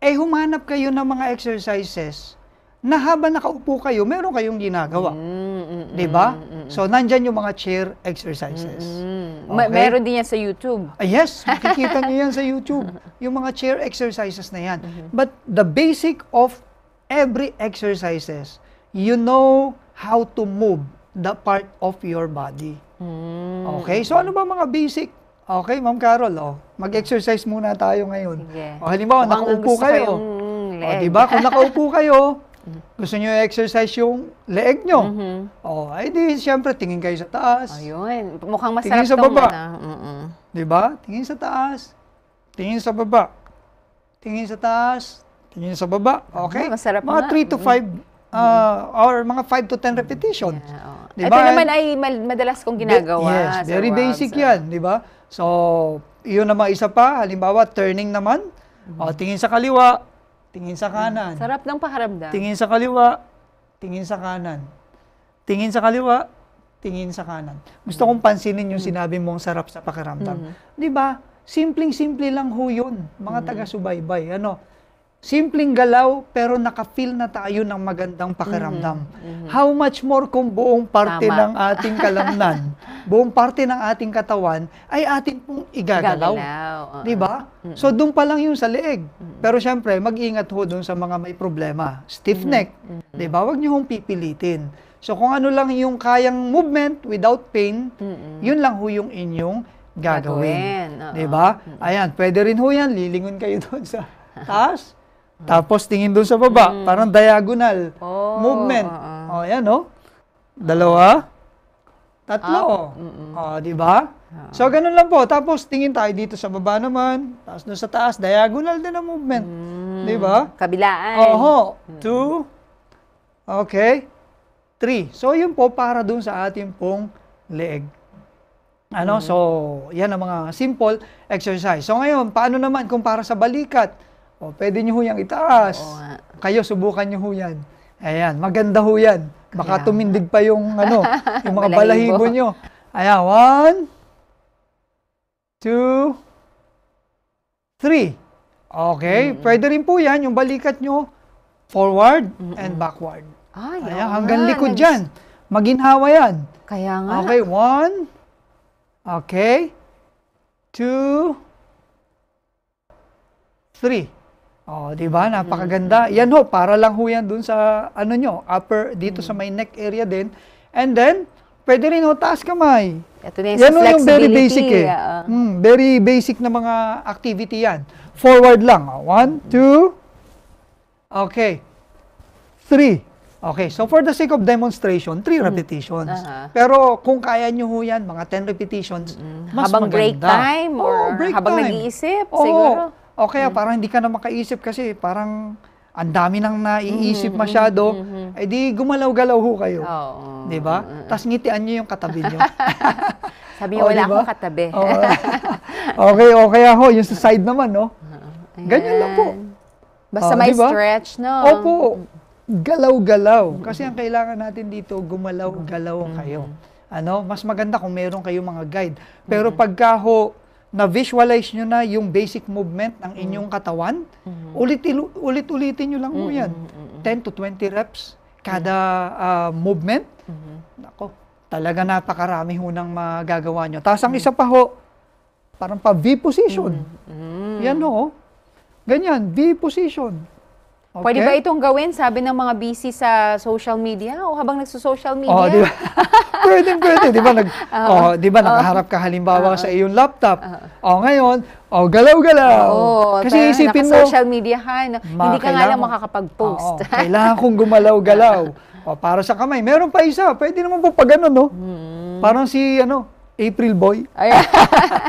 eh humanap kayo ng mga exercises na habang nakaupo kayo, meron kayong ginagawa. Mm, mm, 'Di ba? So nandyan yung mga chair exercises. mm. Ma- Okay? meron din yan sa YouTube. Ah, yes, makikita niyo yan sa YouTube. Yung mga chair exercises na yan. But the basic of every exercises, you know how to move the part of your body. Mm. Okay? So ano ba mga basic? Okay, Ma'am Carol, oh, mag-exercise muna tayo ngayon. Sige. O, halimbawa, Mukhang nakaupo kayo. yung O, leg. di ba? Kung nakaupo kayo, gusto niyo i-exercise yung leeg nyo. Mhm. O, ay di, siyempre, tingin kayo sa taas. Ayun. Mukhang Tingin masarap sa tong baba. ano. Mm-mm. Di ba? Tingin sa taas. Tingin sa baba. Tingin sa taas. Tingin sa baba. Okay? Ah, masarap mga nga. 3 to 5 uh, or mga 5 to 10 repetitions. Yeah, oo. Di Ito naman ay madalas kong ginagawa. Yes, Sir very Wabs. basic yan, di ba? So, yun naman isa pa, halimbawa, turning naman. O, tingin sa kaliwa, tingin sa kanan. Sarap ng pakiramdam. Tingin sa kaliwa, tingin sa kanan. Tingin sa kaliwa, tingin sa kanan. Gusto kong pansinin yung sinabi mong sarap sa pakiramdam. Di ba? Simpleng-simple lang ho yun, mga taga-subaybay. Ano? Simpleng galaw, pero naka-feel na tayo ng magandang pakiramdam. How much more kung buong parte Tama. ng ating kalamnan, buong parte ng ating katawan, ay atin pong igagalaw. Gagalaw. oo. Di ba? So, doon pa lang yung sa leeg. Pero syempre, mag-ingat ho doon sa mga may problema. Stiff neck. Di ba? Huwag niyo hong pipilitin. So, kung ano lang yung kayang movement without pain, yun lang ho yung inyong gagawin. Gagawin, oo. Di ba? Ayan, pwede rin ho yan. Lilingon kayo doon sa taas. Tapos tingin doon sa baba. Parang diagonal Oh, movement. oo. O, yan o. Dalawa. Tatlo. O, di ba? So, ganun lang po. Tapos, tingin tayo dito sa baba naman. Tapos, doon sa taas, diagonal din ang movement. Di ba? Kabilaan. Oho. Two. Okay. Three. So, yun po para doon sa ating pong leeg. Ano? So, yan ang mga simple exercise. So, ngayon, paano naman kung para sa balikat? O, pwede nyo ho yung itaas. Oo nga. Kayo, subukan nyo ho yan. Ayan, maganda ho yan. Baka Kaya- tumindig pa yung, ano, yung mga Balahibo. balahibo nyo. Ayan, one, two, three. Okay, pwede rin po yan, yung balikat nyo, forward and backward. Ay, Ayan, hanggang nga, likod nags- dyan. Maginhawa yan. Kaya nga. Okay, one. Okay. Two. Three. Oh, di ba? Napakaganda. Yan ho, para lang ho yan dun sa, ano nyo, upper, dito sa may neck area din. And then, pwede rin ho, taas kamay. Ito na yung Yan ho yung very basic eh. oo. Hmm, very basic na mga activity yan. Forward lang. Oh, One, two. Okay. Three. Okay, so for the sake of demonstration, three repetitions. Aha. Pero kung kaya nyo ho yan, mga 10 repetitions, mas habang maganda. break time or Oo, break habang nag-iisip, Oo. siguro. O kaya parang hindi ka na makaisip kasi parang ang dami nang naiisip masyado, eh di gumalaw-galaw ho kayo. Oo. Di ba? Tapos ngitian nyo yung katabi nyo. Sabi niya, Oh, wala di ba? akong katabi. Oo. okay, o kaya ho, yung sa side naman, no? Ganyan lang po. Basta Oh, may di ba? stretch, no? Opo, galaw-galaw. Kasi ang kailangan natin dito, gumalaw-galaw kayo. Ano, mas maganda kung meron kayong mga guide. Pero pagka ho, na-visualize nyo na yung basic movement ng inyong katawan, ulit, ulit-ulitin nyo lang ho yan. 10 to 20 reps kada ah, movement. Nako, talaga napakarami ho ng magagawa nyo. Tapos ang isa pa ho, parang pa V position. Yan ho. Ganyan, V position. Pwede Okay? ba itong gawin, sabi ng mga busy sa social media o habang nagso-social media? Oh, di ba? pwede, pwede. Di ba, nag, oh, di ba nakaharap ka halimbawa sa iyong laptop. Oh, ngayon, oh, galaw-galaw. Oo, Kasi pero isipin mo, naka-social media ka, no? ma- hindi ka nga lang makakapag-post. Oo, kailangan kong gumalaw-galaw. o, para sa kamay. Meron pa isa. Pwede naman po pag ano, no? Parang si, ano, April Boy.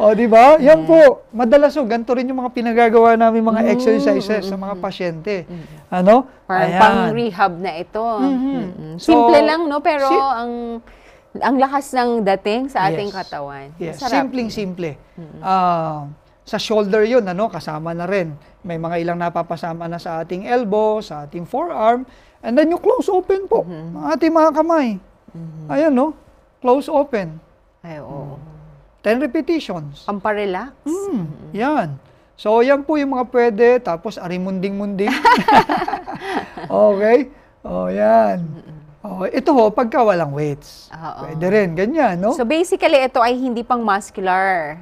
O, di ba? Yan po. Madalas o, ganito rin yung mga pinagagawa namin mga exercises sa mga pasyente. Ano? Parang Ayan. pang-rehab na ito. Mhm. Mm-mm. So, Simple lang, no? Pero si- ang ang lakas ng dating sa ating Yes. katawan. Yes, simpleng-simple. Ah, sa shoulder yun, ano, kasama na rin. May mga ilang napapasama na sa ating elbow, sa ating forearm, and then yung close open po, ng ating mga kamay. Ayan, no? Close open. Ay, oo. 10 repetitions. Pamparelax. Hmm, yan. So, yan po yung mga pwede. Tapos, arimunding-munding. okay? O, yan. O, ito ho, pagka walang weights. Oo. Pwede rin, ganyan, no? So basically, ito ay hindi pang muscular.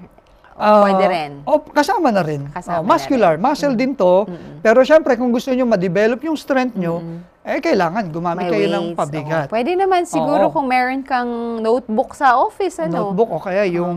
Ah, Pwede rin. Oh, kasama na rin. Kasama Ah, na muscular, muscle din to. Pero syempre, kung gusto nyo ma-develop yung strength nyo, eh kailangan gumamit May kayo ng weights, pabigat. oo. Pwede naman siguro Oo. kung meron kang notebook sa office, ano? Notebook o kaya yung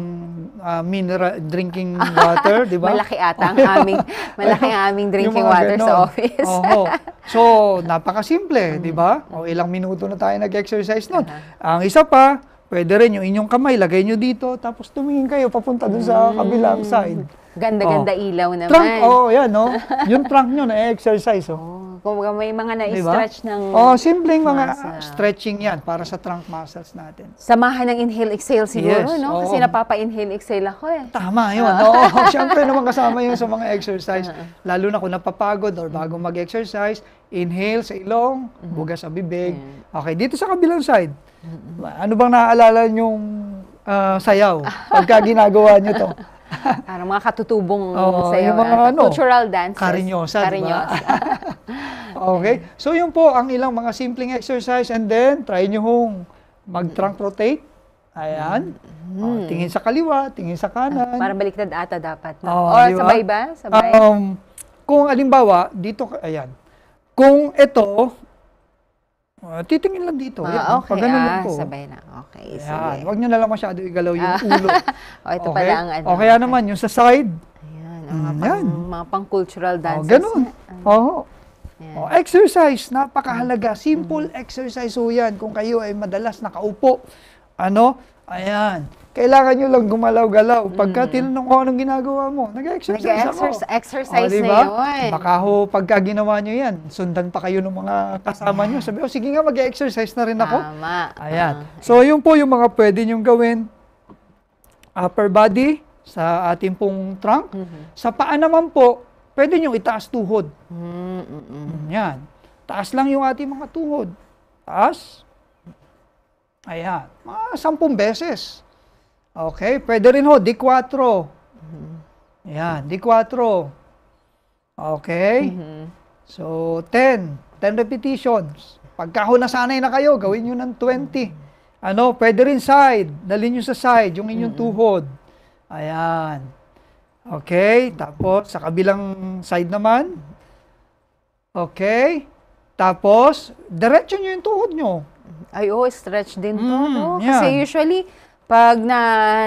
ah, mineral drinking water, di ba? Malaki ata ang aming, malaki ang aming Yung drinking mga water sa ganon. office. Oo. So, napakasimple, di ba? O ilang minuto na tayo nag-exercise nun. Ang isa pa, pwede rin yung inyong kamay, lagay nyo dito, tapos tumingin kayo papunta dun sa kabilang side. Ganda-ganda Oh. ilaw naman. Trunk, oh, yan, no? yung trunk nyo na-exercise, oh. Oh, kung may mga na-stretch ng Oh, simpleng mga muscle. stretching yan para sa trunk muscles natin. Samahan ng inhale-exhale siguro, Yes, no? Kasi oo. napapa-inhale-exhale ako eh. Tama yun. Oo, syempre naman kasama yun sa mga exercise. Lalo na kung napapagod or bago mag-exercise, inhale sa ilong, buga sa bibig. Okay, dito sa kabilang side. Ano bang naaalala nyong ah, sayaw pagka ginagawa nyo to? Parang mga katutubong Oo, sayaw. yung mga ata. ano, Cultural dances. Karinyosa? Karinyosa. Okay? So, yun po ang ilang mga simpleng exercise and then, try nyo hong mag-trunk rotate. Ayan. Oh, tingin sa kaliwa, tingin sa kanan. Parang baliktad ata dapat. No? Oo, Or di ba? sabay ba? Sabay? Um, kung alimbawa, dito, ayan. Kung ito, uh, titingin lang dito. Ah, Ayan, okay. Pag ganun Ah, po. sabay na. Okay, Ayan. sige. Huwag nyo na lang masyado igalaw yung Ah. ulo. O, ito okay? pala ang ano. O kaya naman, yung sa side. Ayan, ang mga, Mm, pang, yan. mga pang-cultural O, dances. ganun. Oo. Ayan. O, exercise, napakahalaga. Simple exercise ho yan. Kung kayo ay madalas nakaupo, ano, ayan. Kailangan nyo lang gumalaw-galaw. Pagka tinanong ko anong ginagawa mo, nag-exercise ako. Nag-exercise exercise O, na yun. Baka ho, pagka ginawa nyo yan, sundan pa kayo ng mga kasama nyo. Sabi, oh, sige nga, mag-exercise na rin ako. Tama. Ayan. Ah. So, yun po yung mga pwede nyong gawin. Upper body, sa ating pong trunk. Mhm. Sa paa naman po, pwede nyong itaas tuhod. Mm, mm, mm. Yan. Taas lang yung ating mga tuhod. Taas. Ayan. Mga sampung beses. Okay. Pwede rin ho, D4. Ayan, D4. Okay. Mhm. So, 10. 10 repetitions. Pagka ho nasanay na kayo, gawin nyo ng 20. Ano, pwede rin side. Dalhin nyo sa side, yung inyong tuhod. Ayan. Okay. Tapos, sa kabilang side naman. Okay. Tapos, diretso nyo yung tuhod nyo. Ay, oh, stretch din to, Mm, no? yan. Kasi usually, pag na,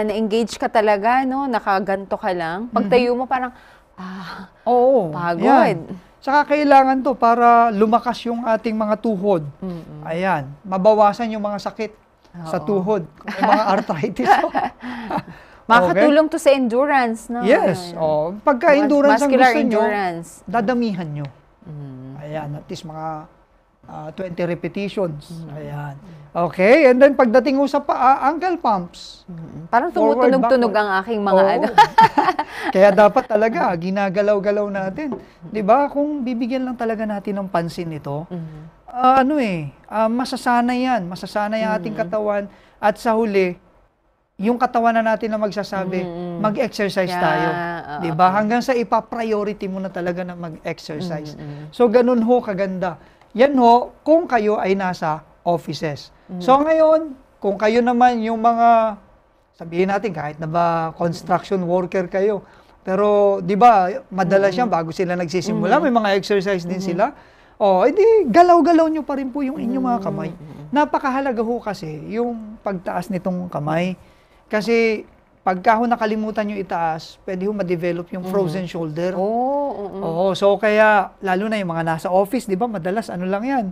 na-engage ka talaga, no, nakaganto ka lang, pag tayo mo parang, ah, Oo. Pagod. yan. Saka kailangan to para lumakas yung ating mga tuhod. Ayan. Mabawasan yung mga sakit sa Oo. tuhod. Kung may mga arthritis. makakatulong to sa endurance, no? Yes. Oh, pagka endurance ang muscular gusto nyo, endurance. dadamihan nyo. Mm. Ayan, at least mga ah, 20 repetitions. Mm. Ayan. Okay, and then pagdating mo sa paa, ankle pumps. Mm. Parang tumutunog-tunog ang aking mga Oo. ano. Kaya dapat talaga, ginagalaw-galaw natin. 'Di ba Kung bibigyan lang talaga natin ng pansin ito, Mhm. ah, ano eh, ah, masasanay yan. Masasanay ang ating katawan. At sa huli, yung katawan na natin na magsasabi, Mm. mag-exercise Yeah, tayo. oo. 'Di ba Hanggang sa ipa-priority mo na talaga na mag-exercise. Mm, mm. So, ganun ho kaganda. Yan ho, kung kayo ay nasa offices. So, ngayon, kung kayo naman yung mga, sabihin natin, kahit na ba construction worker kayo, pero, di ba, madalas yan, bago sila nagsisimula, may mga exercise din sila. O, edi, galaw-galaw nyo pa rin po yung inyong mga kamay. Napakahalaga ho kasi yung pagtaas nitong kamay. Kasi, pagka ho nakalimutan nyo itaas, pwede ho ma-develop yung frozen shoulder. Oo, oo, oo. So kaya lalo na yung mga nasa office, 'di ba? Madalas ano lang 'yan,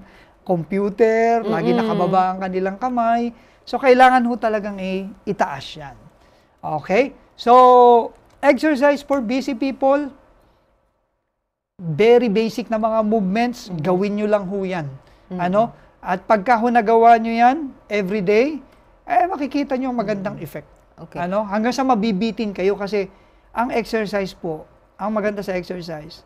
computer, lagi nakababa ang kanilang kamay. So kailangan ho talagang i- itaas 'yan. Okay? So exercise for busy people very basic na mga movements, gawin nyo lang ho 'yan. Ano? At pagka ho nagawa nyo 'yan every day, eh makikita nyo ang magandang effect. Okay. Ano? Hanggang sa mabibitin kayo kasi ang exercise po, ang maganda sa exercise,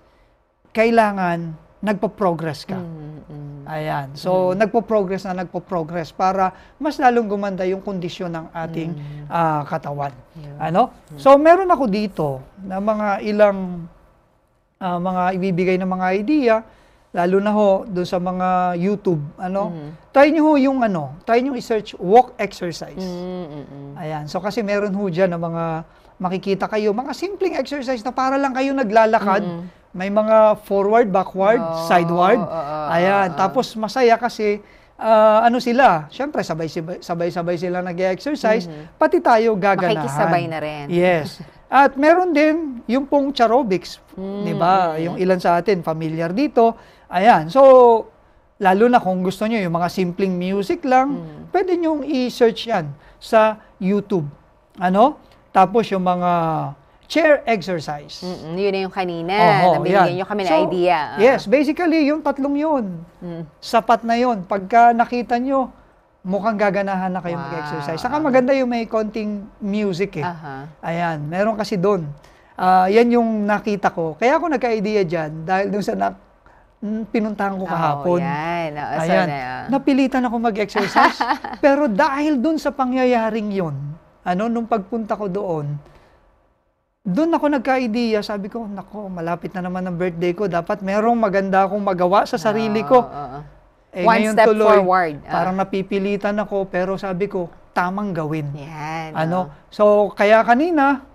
kailangan nagpo-progress ka. Mm, mm. Ayan. So, nagpo-progress na nagpo-progress para mas lalong gumanda yung kondisyon ng ating ah, katawan. Ano? So, meron ako dito na mga ilang ah, mga ibibigay na mga idea, lalo na ho doon sa mga YouTube, ano? Try niyo ho yung ano, try niyo i-search walk exercise. Mm, mm, mm. Ayan. So kasi meron ho dyan na mga makikita kayo, mga simpleng exercise na para lang kayo naglalakad. May mga forward, backward, Oo, sideward. oo, oo, Ayan. oo. Tapos masaya kasi ah, ano sila, syempre sabay-sabay sila nag-exercise, pati tayo gaganahan. Makikisabay na rin. Yes. At meron din yung pong charobics, 'di ba? Yung ilan sa atin familiar dito. Ayan. So lalo na kung gusto niyo yung mga simpleng music lang, pwede niyo i-search 'yan sa YouTube. Ano? Tapos yung mga chair exercise. Mm, yun na yung kanina. Oho, Nabigyan yan. nyo kami So, idea. Yes, basically, yung tatlong yun. Mm. Sapat na yun. Pagka nakita nyo, mukhang gaganahan na kayo Wow. mag-exercise. Saka maganda yung may konting music eh. Aha. Ayan, meron kasi doon. Ah, yan yung nakita ko. Kaya ako nagka-idea dyan dahil doon sa na, mm, pinuntahan ko kahapon. Oh, yan. So Ayan, na- napilitan ako mag-exercise. pero dahil doon sa pangyayaring yon, ano, nung pagpunta ko doon, doon ako nagka-idea, sabi ko, nako, malapit na naman ang birthday ko, dapat merong maganda akong magawa sa sarili ko. Oo, oo. Eh, One ngayon step tuloy, forward. Ah. Parang napipilitan ako, pero sabi ko, tamang gawin. Yan. Ano? oo. So, kaya kanina,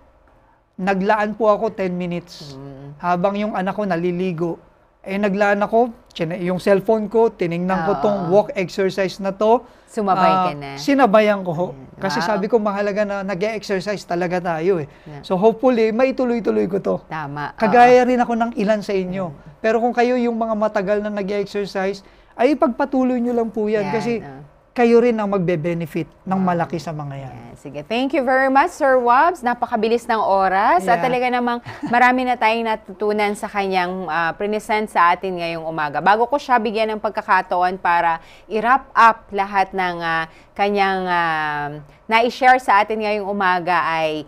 naglaan po ako 10 minutes. Mm. Habang yung anak ko naliligo. Eh, naglaan ako, yung cellphone ko, tiningnan ko Oo. tong walk exercise na to. Sumabay Ah, ka na. Sinabayan ko ho. Kasi Wow. sabi ko, mahalaga na nag-exercise talaga tayo eh. Yeah. So, hopefully, maituloy-tuloy ko to. Tama. oo. Kagaya rin ako ng ilan sa inyo. Pero kung kayo yung mga matagal na nag-exercise, ay pagpatuloy nyo lang po yan. Yan, kasi ah. Kayo rin ang magbe-benefit ng malaki sa mga yan. Yan. Sige, thank you very much, Sir Wobbs. Napakabilis ng oras. At Yeah. talaga namang marami na tayong natutunan sa kanyang uh, present sa atin ngayong umaga. Bago ko siya bigyan ng pagkakataon para i-wrap up lahat ng ah, kanyang uh, na-share sa atin ngayong umaga ay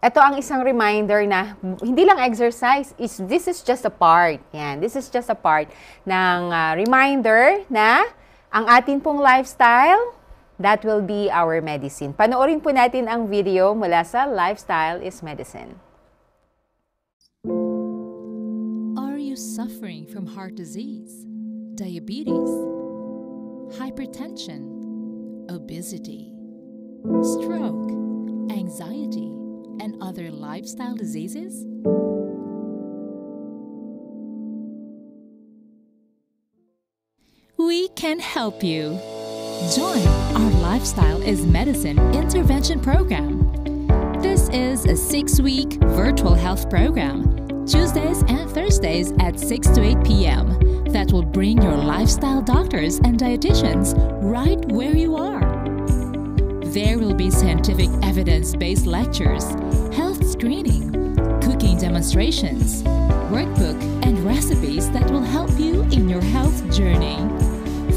ito ang isang reminder na hindi lang exercise, is this is just a part. Yan, this is just a part ng ah, reminder na ang atin pong lifestyle, that will be our medicine. Panoorin po natin ang video mula sa Lifestyle is Medicine. Are you suffering from heart disease, diabetes, hypertension, obesity, stroke, anxiety, and other lifestyle diseases? We can help you. Join our Lifestyle is Medicine intervention program. This is a six week virtual health program, Tuesdays and Thursdays at 6 to 8 p.m., that will bring your lifestyle doctors and dietitians right where you are. There will be scientific evidence based lectures, health screening, cooking demonstrations, workbook, and recipes that will help you in your health journey.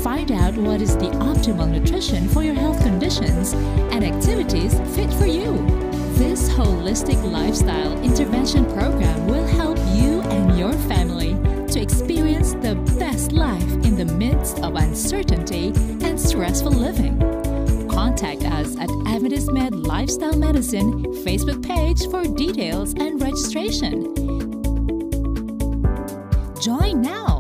Find out what is the optimal nutrition for your health conditions and activities fit for you. This holistic lifestyle intervention program will help you and your family to experience the best life in the midst of uncertainty and stressful living. Contact us at Adventist Med Lifestyle Medicine Facebook page for details and registration. Join now!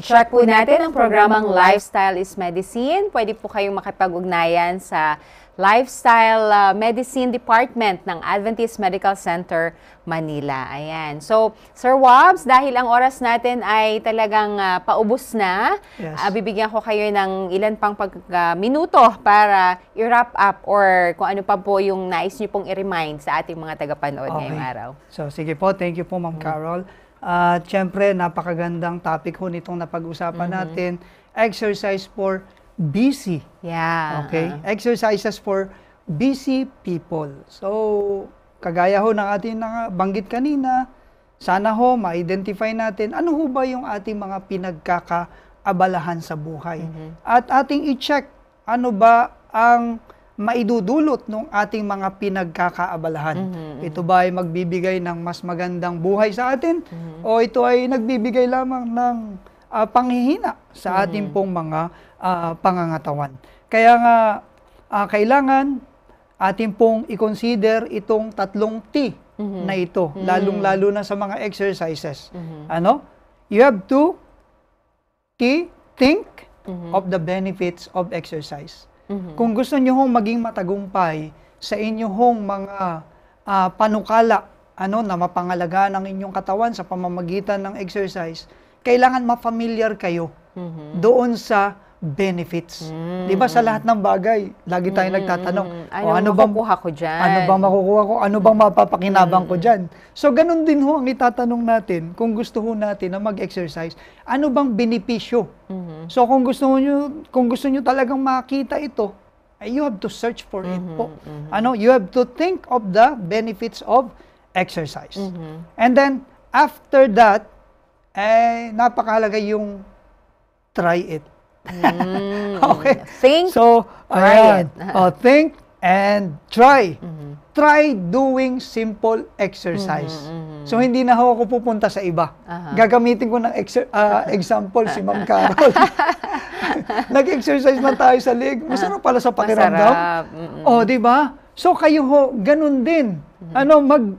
I-check po natin ang programang Lifestyle is Medicine. Pwede po kayong makipag-ugnayan sa Lifestyle uh, Medicine Department ng Adventist Medical Center, Manila. Ayan. So, Sir Wobbs, dahil ang oras natin ay talagang uh, paubos na, Yes. uh, bibigyan ko kayo ng ilan pang pag, uh, minuto para i-wrap up or kung ano pa po yung nais niyo pong i-remind sa ating mga tagapanood ngayong araw. So, sige po. Thank you po, Ma'am Carol. At syempre, napakagandang topic ho nitong napag-usapan natin. Exercise for busy. Yeah. Okay? Exercises for busy people. So, kagaya ho ng ating na banggit kanina, sana ho ma-identify natin ano ho ba yung ating mga pinagkakaabalahan sa buhay. At ating i-check ano ba ang maidudulot ng ating mga pinagkakaabalahan. Ito ba ay magbibigay ng mas magandang buhay sa atin o ito ay nagbibigay lamang ng ah, panghihina sa ating pong mga ah, pangangatawan. Kaya nga ah, kailangan ating pong i-consider itong tatlong T na ito, lalong-lalo na sa mga exercises. Ano? You have to T, think of the benefits of exercise. Kung gusto nyo hong maging matagumpay sa inyong mga ah, panukala ano, na mapangalagaan ang inyong katawan sa pamamagitan ng exercise, kailangan ma-familiar kayo doon sa benefits. Di ba sa lahat ng bagay, lagi tayo nagtatanong, Ano "O, ano bang- makukuha ko dyan? ano bang makukuha ko? Ano bang mapapakinabang ko dyan? So, ganun din ho ang itatanong natin kung gusto ho natin na mag-exercise. Ano bang benepisyo? So, kung gusto nyo, kung gusto nyo talagang makita ito, eh, you have to search for it po. Ano, you have to think of the benefits of exercise. And then, after that, eh, napakahalaga yung try it. okay. Think, So, try ayan. it. Oh, think and try. Try doing simple exercise. So, hindi na ako pupunta sa iba. Aha. Gagamitin ko ng exer- ah, example si Ma'am Carol. Nag-exercise man tayo sa leg. Masarap pala sa pakiramdam. Masarap. Mm-mm. Oh, di ba? So kayo ho, ganun din. Ano, mag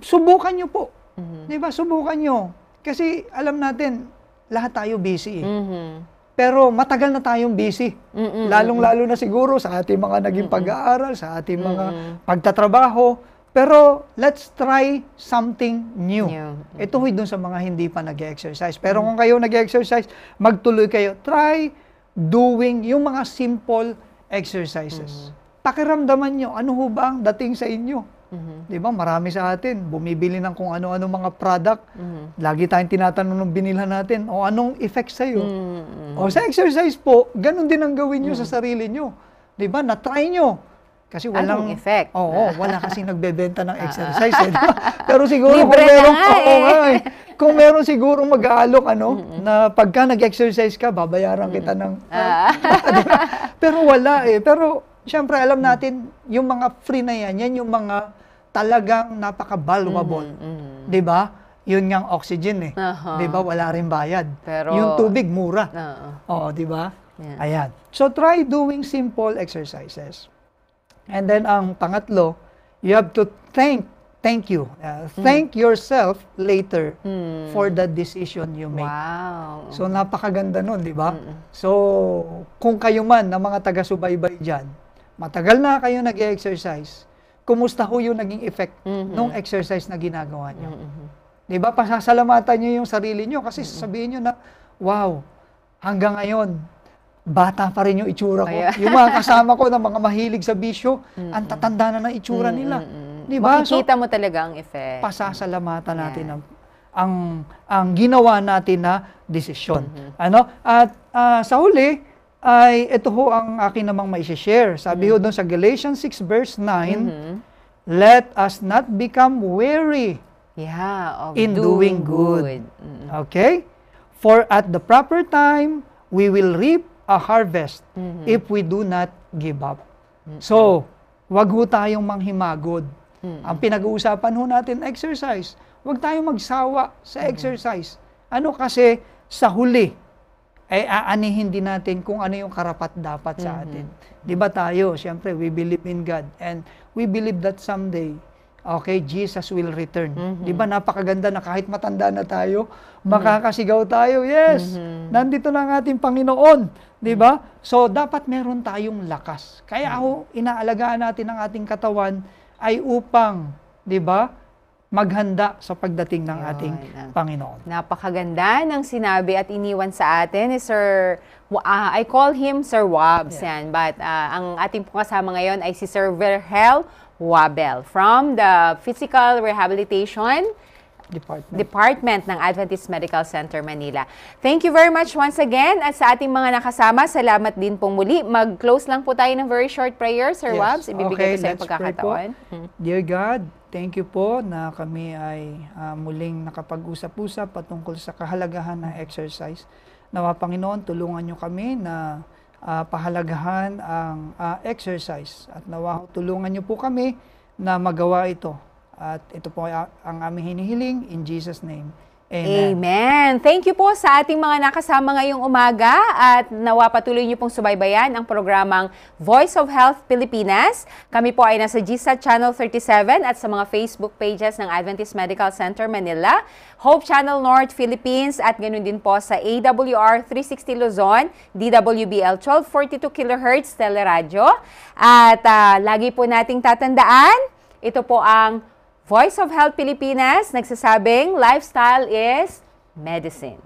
subukan nyo po. Di ba? Subukan nyo. Kasi alam natin, lahat tayo busy. eh. Mhm. Pero matagal na tayong busy. Mm-mm. Lalong-lalo na siguro sa ating mga naging pag-aaral, sa ating mga pagtatrabaho. Pero let's try something new. New. Ito ho'y dun sa mga hindi pa nag-exercise. Pero kung kayo nag-exercise, magtuloy kayo. Try doing yung mga simple exercises. Pakiramdaman nyo, ano ho ba ang dating sa inyo? Di ba? Marami sa atin, bumibili ng kung ano-ano mga product. Lagi tayong tinatanong ng binilhan natin, o anong effect sa'yo? O sa exercise po, ganun din ang gawin nyo sa sarili nyo. Di ba? Na-try nyo. Kasi walang... Anong effect? Oo, wala kasi nagbebenta ng exercise. eh? Pero siguro Libre kung na meron, nga oo eh. nga eh. Kung meron siguro mag-aalok, ano, na pagka nag-exercise ka, babayaran kita ng... Ah. Ba? Pero wala eh. Pero, syempre, alam natin, yung mga free na yan, yan yung mga talagang napaka-valuable. Mhm. Di ba? Yun nga oxygen eh. Aha. Di ba? Wala rin bayad. Pero- yung tubig, mura. Oo. Oo, di ba? Yeah. Ayan. So, try doing simple exercises. And then, ang pangatlo, you have to thank, thank you. Uh, thank yourself later for the decision you make. Wow. So, napakaganda nun, di ba? So, kung kayo man na mga taga-subaybay dyan, matagal na kayo nag-exercise, kumusta ho yung naging effect nung exercise na ginagawa nyo? Di ba? Pasasalamatan nyo yung sarili nyo kasi sasabihin nyo na, wow, hanggang ngayon, bata pa rin yung itsura ko. Kaya- yung mga kasama ko na mga mahilig sa bisyo, ang tatanda na ng itsura nila. Di ba? So, Makikita mo talaga ang effect. pasasalamatan natin Yeah. ang ang ang ginawa natin na desisyon. Mm-hmm. Ano? At ah, sa huli ay ito ho ang akin namang may share. Sabi Mm-hmm. ho doon sa Galatians 6 verse 9, let us not become weary Yeah, of in doing good. Mm. Okay? For at the proper time we will reap a harvest Mm-hmm. if we do not give up. So, wag ho tayong manghimagod. Mm-hmm. Ang pinag-uusapan ho natin, exercise. Wag tayong magsawa sa Mm-hmm. exercise. Ano kasi, sa huli, ay aanihin din natin kung ano yung karapat dapat sa atin. Di ba tayo, siyempre, we believe in God. And we believe that someday, okay, Jesus will return. Di ba napakaganda na kahit matanda na tayo, makakasigaw tayo, yes, nandito na ang ating Panginoon. Di ba? So, dapat meron tayong lakas. Kaya ako, inaalagaan natin ang ating katawan ay upang, di ba, maghanda sa pagdating ng Yun, ating ah. Panginoon. Napakaganda ng sinabi at iniwan sa atin ni Sir, ah, I call him Sir Wabs yan. But ah, ang ating kasama ngayon ay si Sir Verhel Wabel from the Physical Rehabilitation Department. Department ng Adventist Medical Center Manila. Thank you very much once again at sa ating mga nakasama, salamat din pong muli. Mag-close lang po tayo ng very short prayer, Sir Yes. Wabs. Ibibigay ko sa po. pagkakataon. Hmm. Dear God, thank you po na kami ay ah, muling nakapag-usap-usap patungkol sa kahalagahan ng exercise. Nawa Panginoon, tulungan niyo kami na ah, pahalagahan ang ah, exercise at nawa tulungan niyo po kami na magawa ito. At ito po ang aming hinihiling in Jesus name. Amen. Amen. Thank you po sa ating mga nakasama ngayong umaga at nawa patuloy niyo pong subaybayan ang programang Voice of Health Pilipinas. Kami po ay nasa GSAT Channel 37 at sa mga Facebook pages ng Adventist Medical Center Manila, Hope Channel North Philippines at ganoon din po sa AWR 360 Luzon, DWBL 1242 kHz Teleradyo. At ah, lagi po nating tatandaan, ito po ang Voice of Health Pilipinas nagsasabing lifestyle is medicine.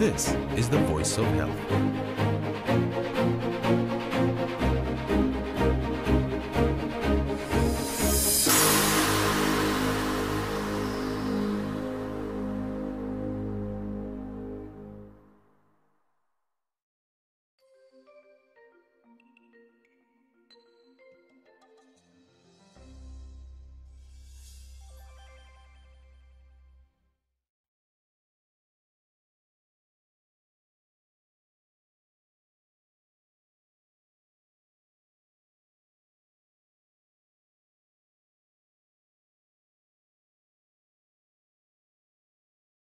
This is the voice of health.